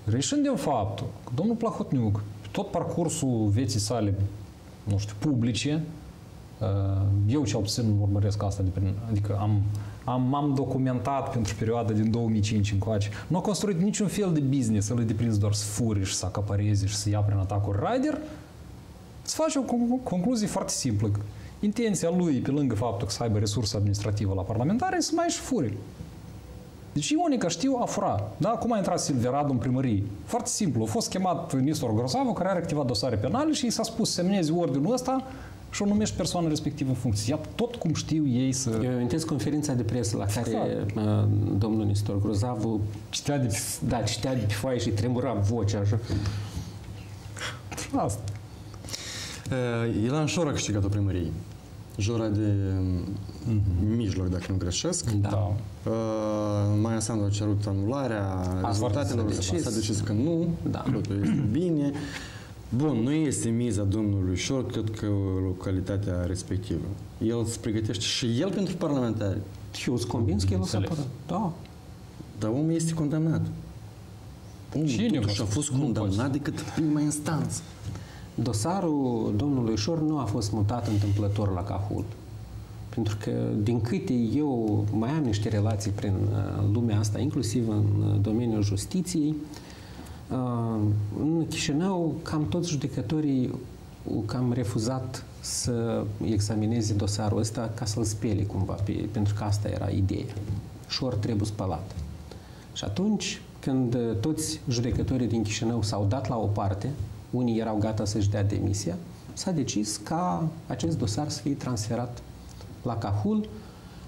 Reșind din faptul că domnul Plahotniuc, tot parcursul vieții sale, nu știu, publice, eu cel puțin urmăresc asta, de prin, adică am, am, m-am documentat pentru perioada din 2005 încoace. Nu a construit niciun fel de business, el e deprins doar să furi și să acapareze și să ia prin atacuri rider, îți face o concluzie foarte simplă. Intenția lui, pe lângă faptul că să aibă resursă administrativă la parlamentare, e să mai și furi. Deci Ionica știu a fura. Da? Cum a intrat Silvia Radu în primărie? Foarte simplu. A fost chemat Nistor Grozavu, care are activat dosare penale și i s-a spus semnezi ordinul ăsta și o numești persoana respectivă în funcție. Ia tot cum știu ei să... Eu amintesc conferința de presă la care exact. uh, domnul Nistor Grozavu citea de... Da, citea de pe foaie și tremura vocea așa. Asta. Uh, Ilan Șor a câștigat o primărie. Jura de mm-hmm. mijloc, dacă nu greșesc. Da. Uh, Maia Sandu a cerut anularea A rezultatelor, s-a decis. s-a decis că nu, Da. totul este bine. Bun, nu este miza domnului Șor, cred că localitatea respectivă. El se pregătește și el pentru parlamentari, Eu sunt convins că el o să Înțeles. apară. Da. dar omul este condamnat. Omul Cine totuși vă a fost spune? Nu condamnat poți. decât prima instanță. Dosarul domnului Șor nu a fost mutat întâmplător la Cahul. Pentru că, din câte eu mai am niște relații prin uh, lumea asta, inclusiv în uh, domeniul justiției, uh, în Chișinău, cam toți judecătorii au cam refuzat să examineze dosarul ăsta ca să-l spele cumva, pe, pentru că asta era ideea. Șor trebuie spălat. Și atunci, când uh, toți judecătorii din Chișinău s-au dat la o parte, unii erau gata să-și dea demisia, s-a decis ca acest dosar să fie transferat la Cahul,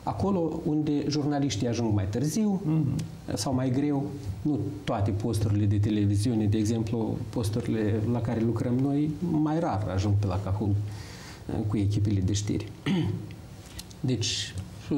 acolo unde jurnaliștii ajung mai târziu mm-hmm. sau mai greu. Nu toate posturile de televiziune, de exemplu, posturile la care lucrăm noi, mai rar ajung pe la Cahul uh, cu echipele de știri. <clears throat> Deci, uh,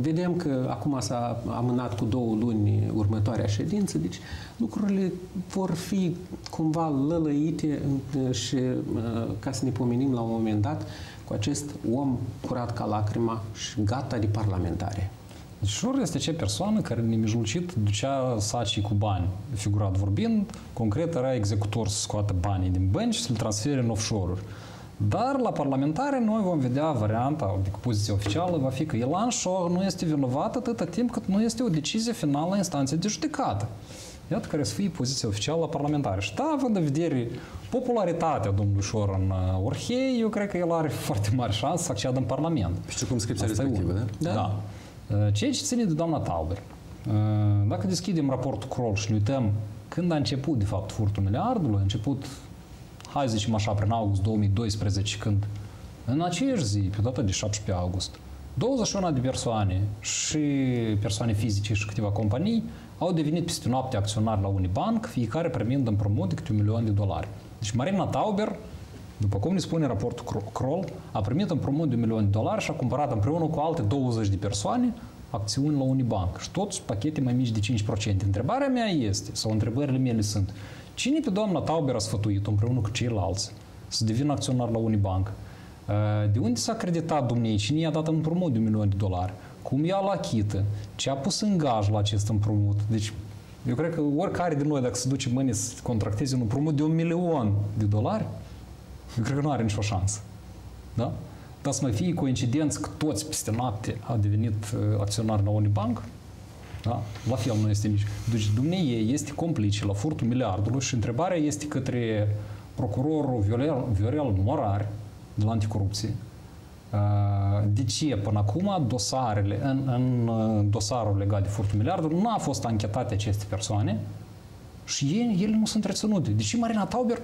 vedem că acum s-a amânat cu două luni următoarea ședință, deci lucrurile vor fi cumva lălăite uh, și uh, ca să ne pomenim la un moment dat cu acest om curat ca lacrima și gata de parlamentare. Deci Șor este acea persoană care nemijlocit ducea sacii cu bani. Figurat vorbind, concret era executor să scoată banii din bănci și să le transfere în offshore-uri. Dar la parlamentare noi vom vedea varianta, adică poziția oficială va fi că Ilan Șor nu este vinovat atâta timp cât nu este o decizie finală a instanței de judecată. Iată care să fie poziția oficială a parlamentare. Și da, având în vedere popularitatea domnului Șor în uh, Orhei, eu cred că el are <laughs> foarte mari șanse să accedă în Parlament. Și circumscripția Asta e respectivă, unul. da? Da. da. Uh, Ceea ce ține de doamna Tauber. Uh, Dacă deschidem raportul Kroll și ne uităm când a început, de fapt, furtul miliardului, a început, hai să zicem așa, prin august 2012, când în aceeași zi, pe data de 17 august, 21 de persoane și persoane fizice și câteva companii au devenit peste noapte acționari la Unibank, fiecare primind împrumut de câte un milion de dolari. Deci Marina Tauber, după cum ne spune raportul Cro- Kroll, a primit împrumut de un milion de dolari și a cumpărat împreună cu alte 20 de persoane acțiuni la Unibank. Și toți pachete mai mici de 5%. Întrebarea mea este, sau întrebările mele sunt, cine pe doamna Tauber a sfătuit împreună cu ceilalți să devină acționar la Unibank? Uh, De unde s-a creditat dumnei? Cine i-a dat împrumut de un milion de dolari? Cum i-a la achită? Ce a pus în gaj la acest împrumut? Deci, eu cred că oricare din noi, dacă se duce mâine să contracteze un împrumut de un milion de dolari, eu cred că nu are nicio șansă. Da? Dar să mai fie coincidență că toți peste noapte au devenit uh, acționari la Unibank, da? La fel nu este nici. Deci dumneie este complice la furtul miliardului și întrebarea este către procurorul Viorel, Viorel Morar de la anticorupție. Uh, De ce până acum dosarele, în, în uh, dosarul legat de furtul miliardului nu a fost anchetate aceste persoane și ei, ele nu sunt reținute. De ce Marina Tauber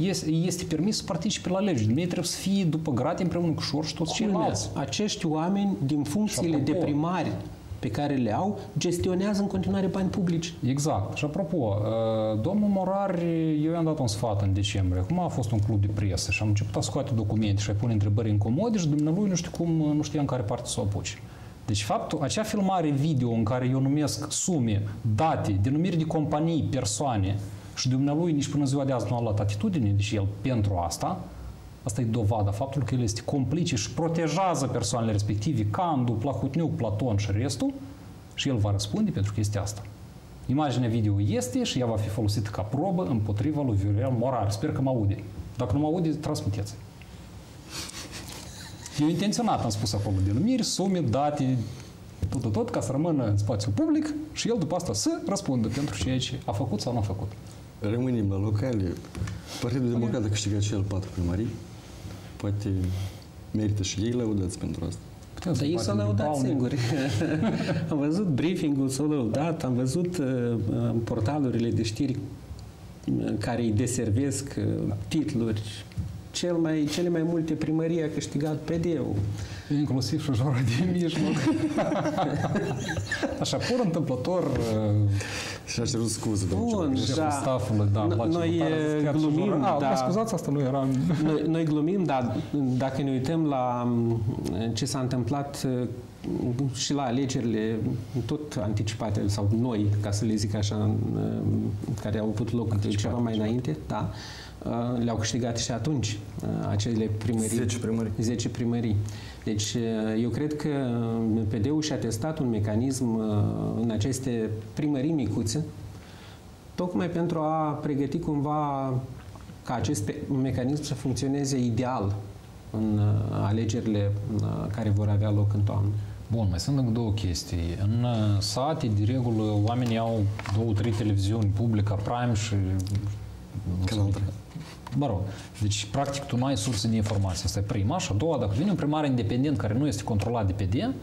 este, este permis să participe la legi? Dumnezeu trebuie să fie după grate împreună cu Șor și toți ceilalți. Acești oameni, din funcțiile Și de apropo- primari pe care le au, gestionează în continuare bani publici. Exact. Și apropo, uh, domnul Morar, eu i-am dat un sfat în decembrie. Acum a fost un club de presă și am început a scoate documente și a pune întrebări incomode și dumnealui nu știu cum, nu știa în care parte să o apuce. Deci faptul, acea filmare video în care eu numesc sume, date, denumiri de companii, persoane și dumnealui nici până ziua de azi nu a luat atitudine, deci el pentru asta, asta e dovada faptul că el este complice și protejează persoanele respective, Candu, Plahotniuc, Platon și restul, și el va răspunde pentru că este asta. Imaginea video este și ea va fi folosită ca probă împotriva lui Viorel Morar. Sper că mă aude. Dacă nu mă aude, transmiteți. Eu intenționat am spus acolo denumiri, sume, date, tot, tot, tot, ca să rămână în spațiu public și el după asta să răspundă pentru ceea ce a făcut sau nu a făcut. Rămânem la locale. Partidul Democrat a câștigat și el patru primării. Poate merită și ei lăudați pentru asta. Dar ei s-au lăudat singuri. <laughs> am văzut briefing-ul, s-au lăudat, am văzut uh, portalurile de știri uh, care îi deservesc uh, titluri. Cel mai, cele mai multe primării a câștigat PD-ul. Inclusiv și jurul de mijloc. <laughs> Așa, pur întâmplător... Și a cerut scuze. Bun, da. Staffului, da, No- noi eh, glumim, A, da. mă scuzați, asta nu era... Noi, noi glumim, dar dacă ne uităm la m, ce s-a întâmplat uh, și la alegerile tot anticipate, sau noi, ca să le zic așa, uh, care au avut loc ceva mai înainte, da, uh, le-au câștigat și atunci uh, acele primării. 10 primării. 10 primării. Deci, uh, eu cred că PD-ul și-a testat un mecanism uh, în aceste primării micuțe, tocmai pentru a pregăti cumva ca acest pe- mecanism să funcționeze ideal în uh, alegerile uh, care vor avea loc în toamnă. Bun, mai sunt încă două chestii. În uh, sate, de regulă, oamenii au două, trei televiziuni publica, Prime și... Canal trei. Mă rog, deci, practic, tu nu ai surse de informație. Asta e prima. Și a doua, dacă vine un primar independent care nu este controlat de PD,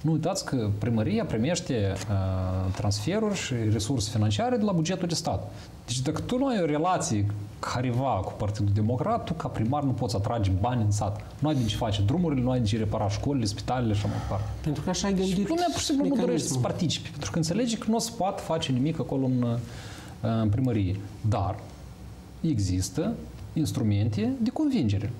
nu uitați că primăria primește uh, transferuri și resurse financiare de la bugetul de stat. Deci dacă tu nu ai o relație careva cu Partidul Democrat, tu ca primar nu poți atrage bani în sat. Nu ai din ce face drumurile, nu ai din ce repara școlile, spitalele și așa mai departe. Pentru că așa ai gândit Lumea pur și simplu nu dorește să mecanismul. participe, pentru că înțelege că nu o să poată face nimic acolo în, uh, în primărie. Dar există instrumente de convingere.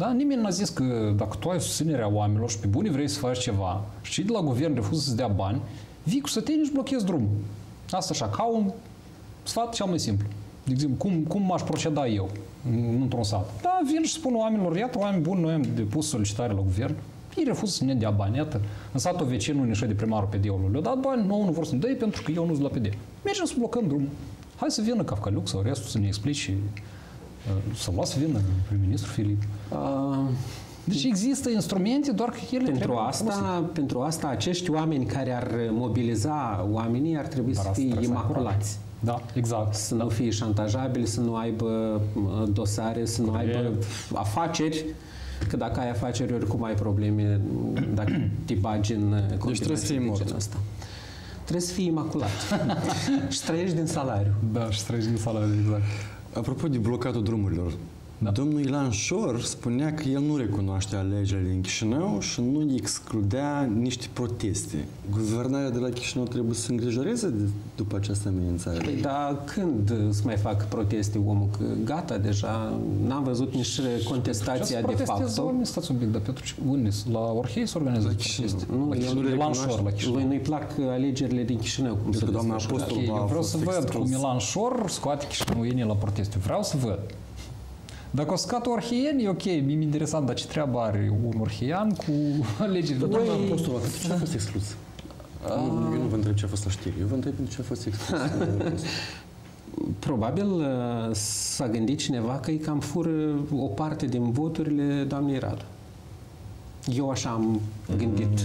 Da? Nimeni n-a zis că dacă tu ai susținerea oamenilor și pe bune vrei să faci ceva și cei de la guvern refuză să-ți dea bani, vii cu sătenii și blochezi drumul. Asta așa, ca un sfat cel mai simplu. De exemplu, cum, cum m-aș proceda eu în- într-un sat? Da, vin și spun oamenilor, iată, oameni buni, noi am depus solicitare la guvern, ei refuză să ne dea bani, iată. În satul vecinul ne de primarul PD-ului. Le-a dat bani, nouă nu vor să ne dea pentru că eu nu sunt la PD. Mergem să blocăm drumul. Hai să vină Cafcaliuc sau restul să ne explice uh, să luați să vină prim-ministru Filip. Uh, Deci există instrumente, doar că ele pentru trebuie asta, folosite. pentru asta, acești oameni care ar mobiliza oamenii ar trebui Dar să asta fie trebuie să ai imaculați. Da, exact. Să nu fie șantajabili, să nu aibă uh, dosare, să nu Corect. aibă afaceri, că dacă ai afaceri, oricum ai probleme dacă <clears throat> te bagi în uh, trebuie să combinații fii de mort. genul ăsta. Trebuie să fii imaculat <laughs> și trăiești din salariu. Da, și treci din salariu, exact. Apropo de blocatul drumurilor, Da. domnul Ilan Șor spunea că el nu recunoaște alegerile din Chișinău și nu excludea niște proteste. Guvernarea de la Chișinău trebuie să se îngrijoreze de, după această amenințare. Păi, dar când să mai fac proteste omul? Că gata, deja n-am văzut nici contestația de protestez, facto. oamenii, stați un pic, dar pentru ce? Unde? La Orhei se organizează La Chișinău. proteste? Nu, la el Chișinău, nu le Milan recunoaște. Șor, la Chișinău. Lui nu-i plac alegerile din Chișinău, cum se că doamna desfășoară. Apostol Ok, a eu vreau fost să văd extras. cum Milan Șor scoate chișinăuienii la proteste. Vreau să văd. Dacă o scot orhieni, e ok, mi-e interesant, dar ce treabă are un orheian cu <laughs> alegerile? Doamna Doamna Apostol, pentru ce a fost exclus? Nu, eu nu vă întreb ce a fost la știri, eu vă întreb pentru ce a fost exclus. <laughs> Probabil uh, s-a gândit cineva că îi cam fură o parte din voturile doamnei Radu. Eu așa am gândit.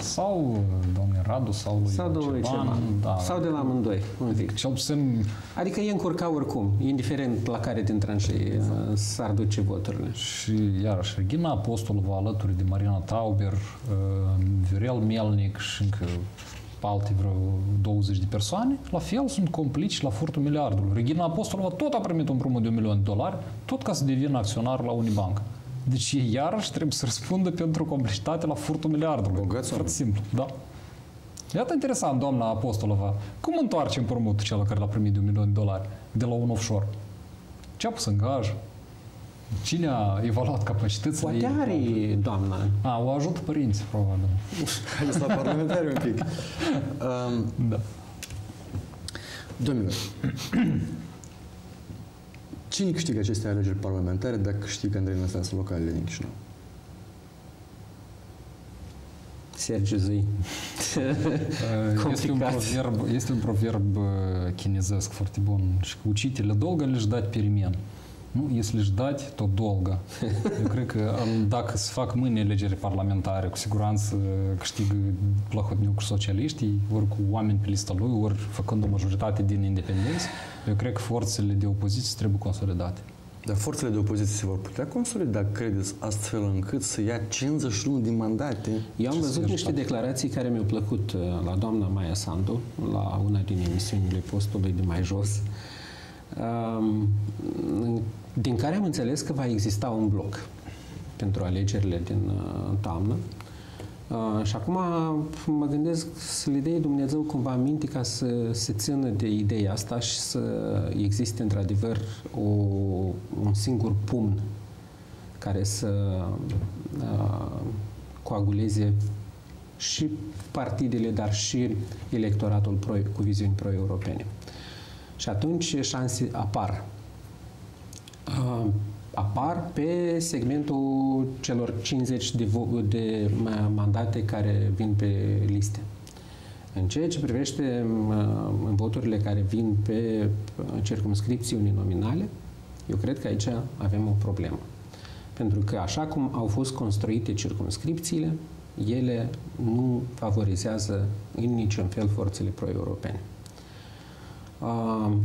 Sau domnul Radu, sau lui Sau domnului Ceban, Ceban. Da. Sau de la amândoi, un pic. Cel puțin Adică e încurca oricum, indiferent la care din tranșee uh, s-ar duce voturile. și iarăși Regina Apostolova alături de Marina Tauber, uh, Viorel Melnic și încă alte vreo 20 de persoane, la fel sunt complici la furtul miliardului. Regina Apostolova tot a primit un împrumut de un milion de dolari, tot ca să devină acționar la Unibank. Deci ei iarăși trebuie să răspundă pentru complicitate la furtul miliardului. Bogați Foarte oameni. simplu, da. Iată interesant, doamna Apostolova. Cum întoarce împrumutul cel care l-a primit de un milion de dolari de la un offshore? Ce a pus în gaj? Cine a evaluat capacitățile Poate ei? are doamna. A, o ajută părinții, probabil. Haideți la parlamentari un pic. <laughs> Um, Da. Domnilor, Cine câștigă aceste alegeri parlamentare dacă câștigă Andrei Năstase localele din Chișinău? Sergiu zi. <laughs> este, un proverb, este un proverb chinezesc foarte bun. Și că учителя долго ли ждать перемен? Nu, если ждать, то долго. Eu cred că dacă se fac mâine alegeri parlamentare, cu siguranță câștigă cu socialiștii, ori cu oameni pe lista lui, ori făcând o majoritate din independenți. Eu cred că forțele de opoziție trebuie consolidate. Dar forțele de opoziție se vor putea consolida, credeți, astfel încât să ia 51 de mandate? Eu am văzut niște declarații care mi-au plăcut la doamna Maia Sandu, la una din emisiunile postului de mai jos, din care am înțeles că va exista un bloc pentru alegerile din toamnă. Uh, și acum mă gândesc să le dea Dumnezeu cumva minte ca să se țină de ideea asta și să existe într-adevăr o, un singur pumn care să uh, coaguleze și partidele, dar și electoratul pro, cu viziuni pro-europene. Și atunci șanse apar. Uh, apar pe segmentul celor 50 de, de mandate care vin pe liste. În ceea ce privește voturile care vin pe circumscripții uninominale, eu cred că aici avem o problemă. Pentru că așa cum au fost construite circumscripțiile, ele nu favorizează în niciun fel forțele pro-europene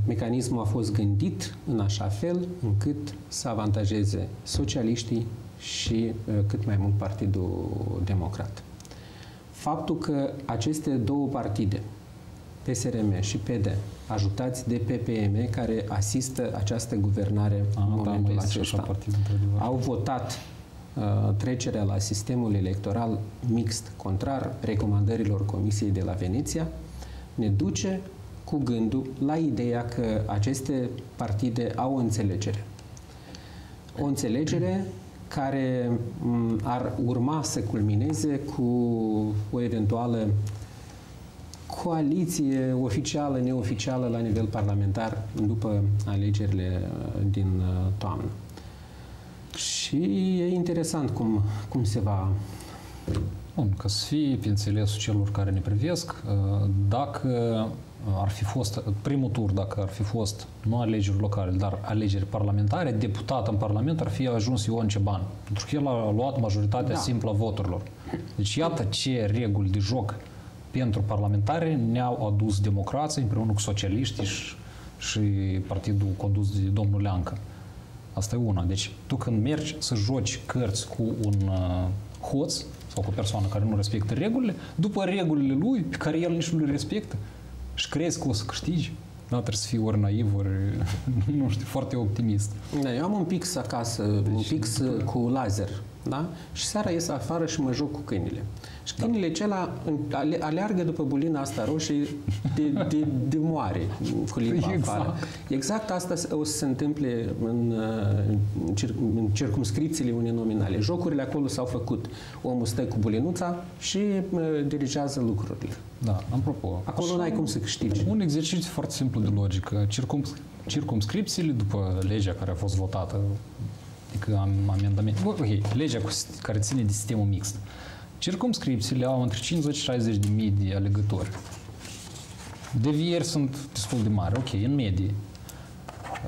mecanismul a fost gândit în așa fel încât să avantajeze socialiștii și cât mai mult Partidul Democrat. Faptul că aceste două partide, PSRM și PD, ajutați de PPM, care asistă această guvernare a, în da, momentul da, acesta, partid, au votat uh, trecerea la sistemul electoral mixt, contrar recomandărilor Comisiei de la Veneția, ne duce cu gândul la ideea că aceste partide au o înțelegere. O înțelegere care ar urma să culmineze cu o eventuală coaliție oficială, neoficială la nivel parlamentar după alegerile uh, din uh, toamnă. Și e interesant cum, cum se va Bun, ca să fie pe înțelesul celor care ne privesc, uh, dacă ar fi fost, primul tur, dacă ar fi fost nu alegeri locale, dar alegeri parlamentare, deputat în Parlament ar fi ajuns Ion Ceban. Pentru că el a luat majoritatea da. simplă a voturilor. Deci iată ce reguli de joc pentru parlamentare ne-au adus democrații împreună cu socialiștii și, și partidul condus de domnul Leancă. Asta e una. Deci tu când mergi să joci cărți cu un uh, hoț sau cu o persoană care nu respectă regulile, după regulile lui, pe care el nici nu le respectă, și crezi că o să câștigi, da, trebuie să fii ori naiv, ori, <laughs> nu știu, foarte optimist. Da, eu am un pix acasă, deci, un pix după... cu laser, da? Și seara ies afară și mă joc cu câinile. Și câinile da. acela aleargă după bulina asta roșie de, de, de moare cu limba exact. afară. Exact asta o să se întâmple în, în, cir, în circumscripțiile uninominale. Jocurile acolo s-au făcut. Omul stă cu bulinuța și uh, dirigează lucrurile. Da, apropo. Acolo n-ai cum să câștigi. Un exercițiu foarte simplu de logică. Circum, circumscripțiile, după legea care a fost votată, adică am, amendament, ok, legea cu, care ține de sistemul mixt, circumscripțiile au între 50 și 60 de mii de alegători. Devieri sunt destul de mari, ok, în medie.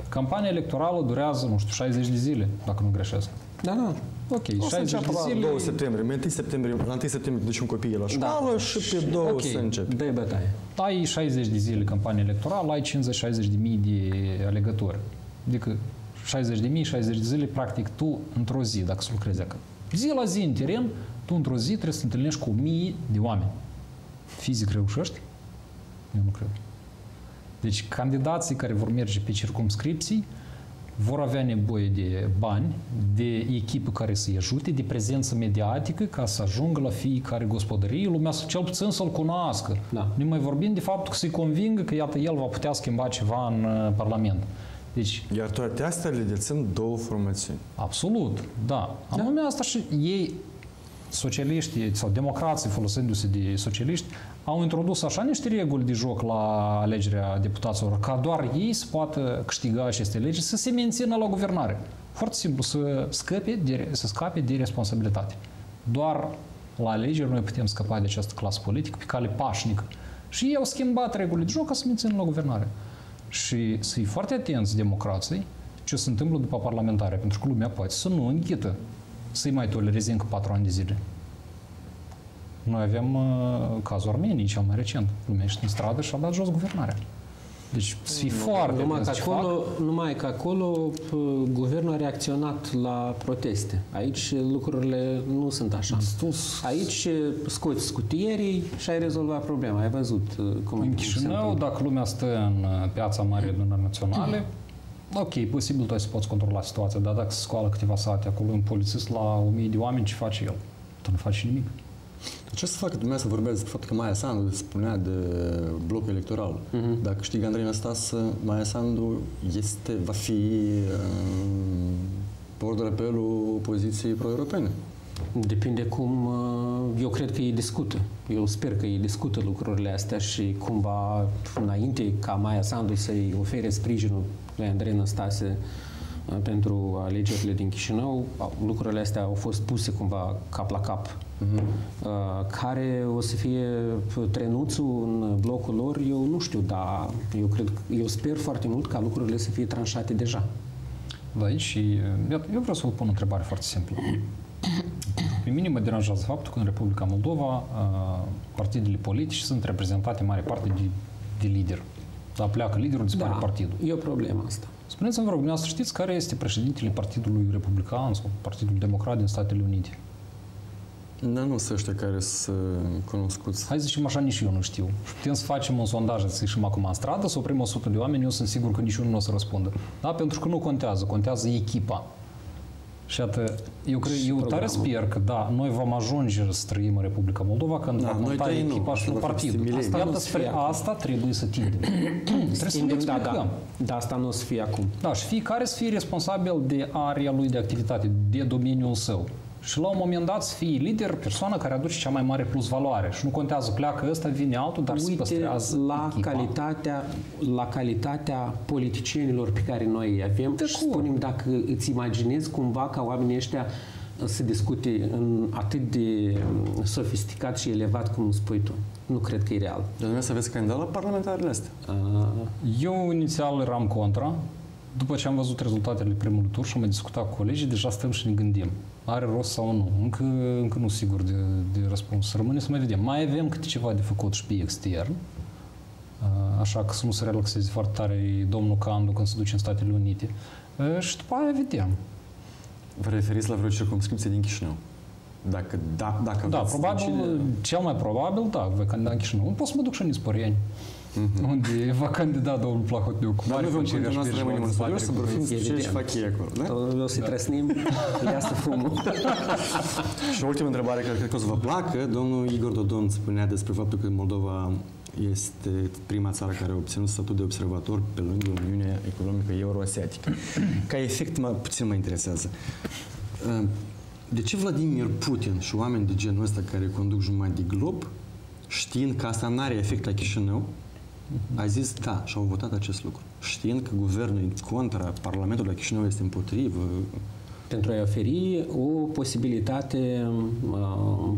Campania electorală durează, nu știu, 60 de zile, dacă nu greșesc. Da, da. Ok, o 60 de zile. 2 septembrie. 1 septembrie, la 1 septembrie ducem copiii la da. școală da. și pe 2 okay. să încep. Dă bătaie. Ai 60 de zile campanie electorală, ai 50-60 de mii de alegători. Adică 60 de mii, 60 de zile, practic tu într-o zi, dacă să lucrezi acolo. Zi la zi în teren, tu într-o zi trebuie să te întâlnești cu mii de oameni. Fizic reușești? Eu nu cred. Deci candidații care vor merge pe circumscripții vor avea nevoie de bani, de echipă care să-i ajute, de prezență mediatică ca să ajungă la fiecare gospodărie, lumea să cel puțin să-l cunoască. Da. Nu mai vorbim de faptul că să-i convingă că iată el va putea schimba ceva în uh, Parlament. Deci, Iar toate astea le dețin două formațiuni. Absolut, da. da. Anume asta și ei socialiștii sau democrații folosindu-se de socialiști au introdus așa niște reguli de joc la alegerea deputaților ca doar ei să poată câștiga aceste legi să se mențină la guvernare. Foarte simplu, să scape de, să scape de responsabilitate. Doar la alegeri noi putem scăpa de această clasă politică pe cale pașnică. Și ei au schimbat regulile de joc ca să mențină la guvernare. Și să fii foarte atenți democrației ce se întâmplă după parlamentare, pentru că lumea poate să nu înghită, să-i mai tolereze încă patru ani de zile. Noi avem uh, cazul Armeniei, cel mai recent. Lumea ești în stradă și a dat jos guvernarea. Deci să fii foarte numai că, atenți ce acolo, fac. numai că acolo p- guvernul a reacționat la proteste. Aici lucrurile nu sunt așa. Sus. Aici scoți scutierii și ai rezolvat problema. Ai văzut uh, cum În se Chișinău, întâmplă. dacă lumea stă în uh, piața Marii Adunări Naționale, ok, posibil tu ai să poți controla situația, dar dacă se scoală câteva sate acolo un polițist la 1000 de oameni, ce face el? Tu nu faci nimic. Ce să facă dumneavoastră vorbesc despre faptul că Maia Sandu spunea de blocul electoral. Dacă câștigă Andrei Năstase, Maia Sandu este, va fi um, portul apelul opoziției pro-europene. Depinde cum... uh, Eu cred că ei discută. Eu sper că ei discută lucrurile astea și cumva înainte ca Maia Sandu să-i ofere sprijinul lui Andrei Năstase uh, pentru alegerile din Chișinău, au- lucrurile astea au fost puse cumva cap la cap. Uh, Care o să fie trenuțul în blocul lor, eu nu știu, dar eu cred, eu sper foarte mult ca lucrurile să fie tranșate deja. Da, aici și uh, iată, eu vreau să vă pun o întrebare foarte simplă. Pe mine mă deranjează faptul că în Republica Moldova uh, partidele politice sunt reprezentate în mare parte de, de lider. Dar pleacă liderul, dispare partidul. e o problemă asta. Spuneți-mi, vă rog, dumneavoastră știți care este președintele Partidului Republican sau Partidul Democrat din Statele Unite? Dar nu sunt ăștia care sunt cunoscuți. Hai să zicem așa, nici eu nu știu. Și putem să facem un sondaj, să ieșim acum în stradă, să oprim 100 de oameni, eu sunt sigur că niciunul nu o să răspundă. Da? Pentru că nu contează, contează echipa. Și iată, eu, cred, eu tare programul. sper că da, noi vom ajunge să trăim în Republica Moldova când Da, va noi conta trei nu, echipa și asta nu va fi partidul. mileniu. Asta Asta nu iată, o să spre fie acum. asta trebuie să tindem. <clears throat> trebuie să ne da, explicăm. da, dar asta nu o să fie acum. Da, și fiecare să fie responsabil de area lui de activitate, de domeniul său. Și la un moment dat să fie lider, persoana care aduce cea mai mare plus valoare. Și nu contează, pleacă ăsta, vine altul, dar se Uite păstrează la echipa. calitatea, la calitatea politicienilor pe care noi îi avem De și acord. spunem dacă îți imaginezi cumva ca oamenii ăștia să discute în atât de sofisticat și elevat cum spui tu. Nu cred că e real. Dar dumneavoastră aveți candidat la parlamentarele astea. Uh, Eu inițial eram contra, după ce am văzut rezultatele primului tur și am mai discutat cu colegii, deja stăm și ne gândim. Are rost sau nu? Încă, încă nu sigur de, de răspuns. Rămâne să mai vedem. Mai avem câte ceva de făcut și pe extern. Uh, Așa că să nu se relaxeze foarte tare domnul Candu când se duce în Statele Unite. Uh, Și după aia vedem. Vă referiți la vreo circumscripție din Chișinău? Dacă, da, dacă Da, veți probabil, decide- cel mai probabil, da, voi candida în Chișinău. Pot să mă duc și în Isporieni, unde va candida domnul Plahotniuc. cu Dar mare noi vom plăcere continua aș să merge rămânem la în studio dezbatere să cu vorbim voi. despre ce Evident. fac ei acolo. Da? o să trăsnim, <laughs> iasă fumul. Și o ultimă întrebare care cred că o să vă placă. Domnul Igor Dodon spunea despre faptul că Moldova este prima țară care a obținut statut de observator pe lângă Uniunea Economică Euroasiatică. <clears throat> Ca efect, mă, puțin mă interesează. Uh, De ce Vladimir Putin și oameni de genul ăsta care conduc jumătate de glob, știind că asta nu are efect la Chișinău, a zis da și au votat acest lucru. Știind că guvernul e contra, Parlamentul la Chișinău este împotrivă, pentru a oferi o posibilitate uh,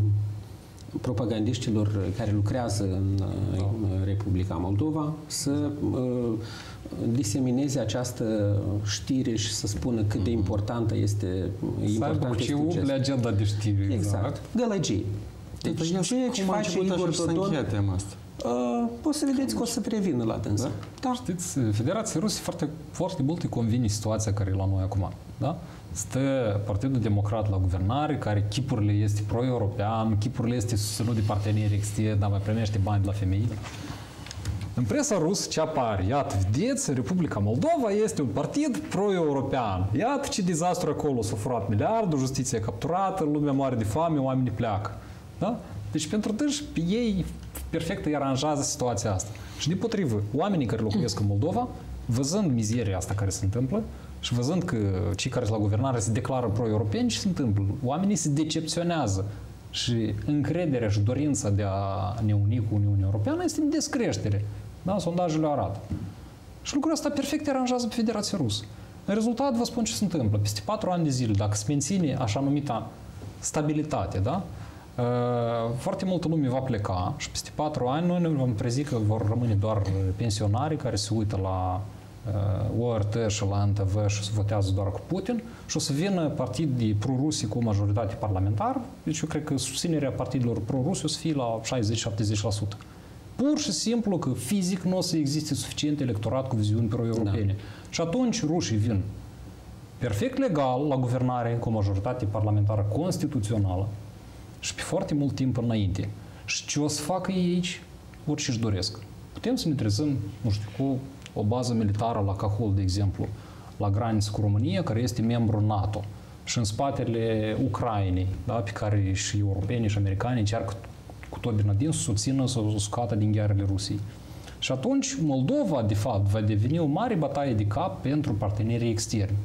propagandiștilor care lucrează în uh, Republica Moldova să uh, disemineze această știre și să spună cât de importantă este Să aibă important ce este umple gestul. agenda de știri. Exact. Gălăgii. Deci Dar el ceea ce cum a face început Igor așa și s-a Dodon, încheiat tema asta. Uh, o să vedeți că o să prevină la dânsă. Da? Da? Știți, Federația Rusă foarte, foarte mult îi convine situația care e la noi acum. Da? Stă Partidul Democrat la guvernare, care chipurile este pro-european, chipurile este susținut de parteneri externi, dar mai primește bani de la femei. În presa rusă ce apare? Iată, vedeți, Republica Moldova este un partid pro-european. Iată ce dezastru acolo, s-a furat miliardul, justiția capturată, lumea moare de foame, oamenii pleacă. Da? Deci pentru dâși, pe ei perfect îi aranjează situația asta. Și de potrivă, oamenii care locuiesc în Moldova, văzând mizeria asta care se întâmplă și văzând că cei care sunt la guvernare se declară pro-europeni, ce se întâmplă? Oamenii se decepționează. și încrederea și dorința de a ne uni cu Uniunea Europeană este în descreștere. Da? Sondajele arată. Și lucrul ăsta perfect aranjează pe Federația Rusă. În rezultat, vă spun ce se întâmplă. Peste patru ani de zile, dacă se menține așa numita stabilitate, da? Uh, foarte multă lume va pleca și peste patru ani noi ne vom trezi că vor rămâne doar pensionarii care se uită la uh, ORT și la NTV și se votează doar cu Putin și o să vină partide pro-rusii cu majoritate parlamentară. Deci eu cred că susținerea partidelor pro-rusi o să fie la 60-70%. Pur și simplu că fizic nu o să existe suficient electorat cu viziuni pro-europene. Da. Și atunci rușii vin perfect legal la guvernare cu o majoritate parlamentară constituțională și pe foarte mult timp înainte. Și ce o să facă ei aici? Orice își doresc. Putem să ne trezăm, nu știu, cu o bază militară la Cahol, de exemplu, la graniță cu România, care este membru NATO. Și în spatele Ucrainei, da, pe care și europenii și americanii încearcă cu tot din să susțină, să o scoată din ghearele Rusiei. Și atunci Moldova, de fapt, va deveni o mare bătaie de cap pentru partenerii externi.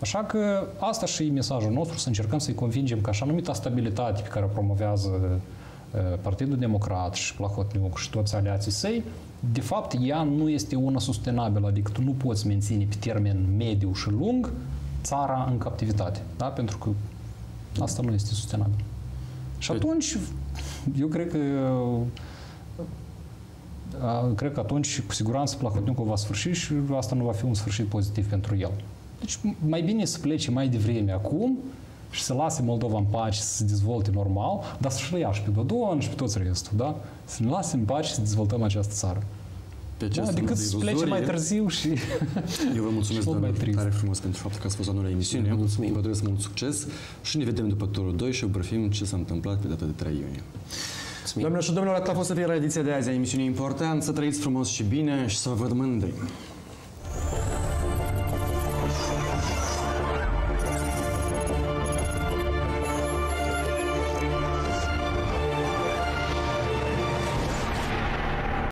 Așa că asta și e mesajul nostru, să încercăm să-i convingem că așa numita stabilitate pe care o promovează uh, Partidul Democrat și Plahotniuc și toți aliații săi, de fapt, ea nu este una sustenabilă, adică tu nu poți menține pe termen mediu și lung țara în captivitate, da? pentru că asta nu este sustenabil. Și atunci, eu cred că cred că atunci cu siguranță Plahotniucul va sfârși și asta nu va fi un sfârșit pozitiv pentru el. Deci mai bine să plece mai devreme acum și să lase Moldova în pace, să se dezvolte normal, dar să-și ia și pe Dodon și pe toți restul, da? Să ne lase în pace și să dezvoltăm această țară. Pe da, decât să plece mai târziu și <laughs> Eu vă mulțumesc, doamne, tare frumos pentru faptul că ați fost la noi la emisiune. Mulțumim. Vă doresc mult succes și ne vedem după turul 2 și obrăfim ce s-a întâmplat pe data de 3 iunie. Doamnelor și domnilor, atât a fost să fie la ediția de azi a emisiunii Important. Să trăiți frumos și bine și să vă văd mândri.